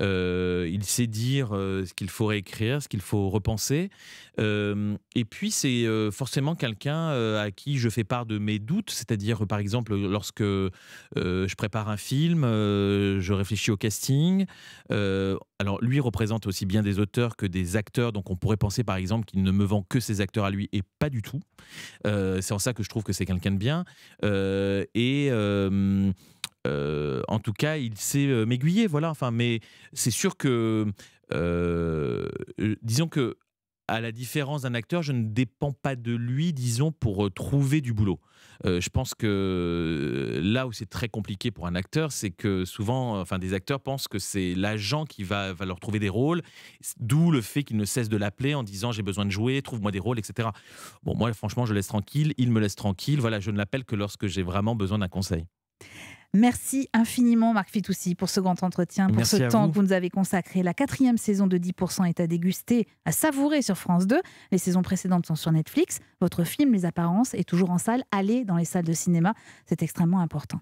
S4: Euh, il sait dire euh, ce qu'il faut réécrire, ce qu'il faut repenser. Euh, et puis, c'est forcément quelqu'un à qui je fais part de mes doutes. C'est-à-dire, par exemple, lorsque je prépare un film, je réfléchis au casting. alors, lui représente aussi bien des auteurs que des acteurs. Donc, on pourrait penser, par exemple, qu'il ne me vend que ses acteurs à lui, et pas du tout. c'est en ça que je trouve que c'est quelqu'un de bien. et euh, en tout cas, il sait euh, m'aiguiller, voilà. Enfin, mais c'est sûr que, euh, disons que, à la différence d'un acteur, je ne dépends pas de lui, disons, pour trouver du boulot. je pense que là où c'est très compliqué pour un acteur, c'est que souvent, enfin, des acteurs pensent que c'est l'agent qui va, va, leur trouver des rôles, d'où le fait qu'il ne cesse de l'appeler en disant j'ai besoin de jouer, trouve-moi des rôles, etc. Bon, moi, franchement, je laisse tranquille, il me laisse tranquille. Voilà, je ne l'appelle que lorsque j'ai vraiment besoin d'un conseil.
S1: Merci infiniment, Marc Fitoussi, pour ce grand entretien, pour ce temps que vous nous avez consacré. La quatrième saison de 10% est à déguster, à savourer sur France 2. Les saisons précédentes sont sur Netflix. Votre film, Les Apparences, est toujours en salle. Allez dans les salles de cinéma, c'est extrêmement important.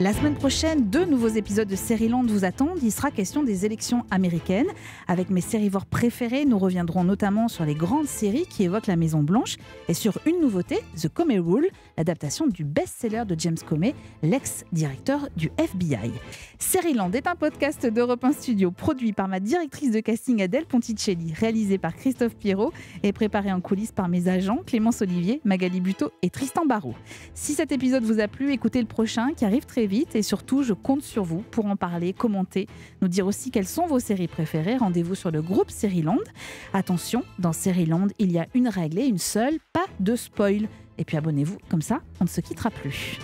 S1: La semaine prochaine, deux nouveaux épisodes de Série-Land vous attendent. Il sera question des élections américaines. Avec mes sérivores préférés, nous reviendrons notamment sur les grandes séries qui évoquent la Maison Blanche et sur une nouveauté, The Comey Rule, l'adaptation du best-seller de James Comey, l'ex-directeur du FBI. Série-Land est un podcast d'Europe 1 Studio produit par ma directrice de casting Adèle Ponticelli, réalisé par Christophe Pierrot et préparé en coulisses par mes agents Clémence Olivier, Magali Buteau et Tristan Barrault. Si cet épisode vous a plu, écoutez le prochain qui arrive très vite et surtout, je compte sur vous pour en parler, commenter, nous dire aussi quelles sont vos séries préférées. Rendez-vous sur le groupe Land. Attention, dans Land, il y a une règle et une seule, pas de spoil. Et puis abonnez-vous, comme ça, on ne se quittera plus.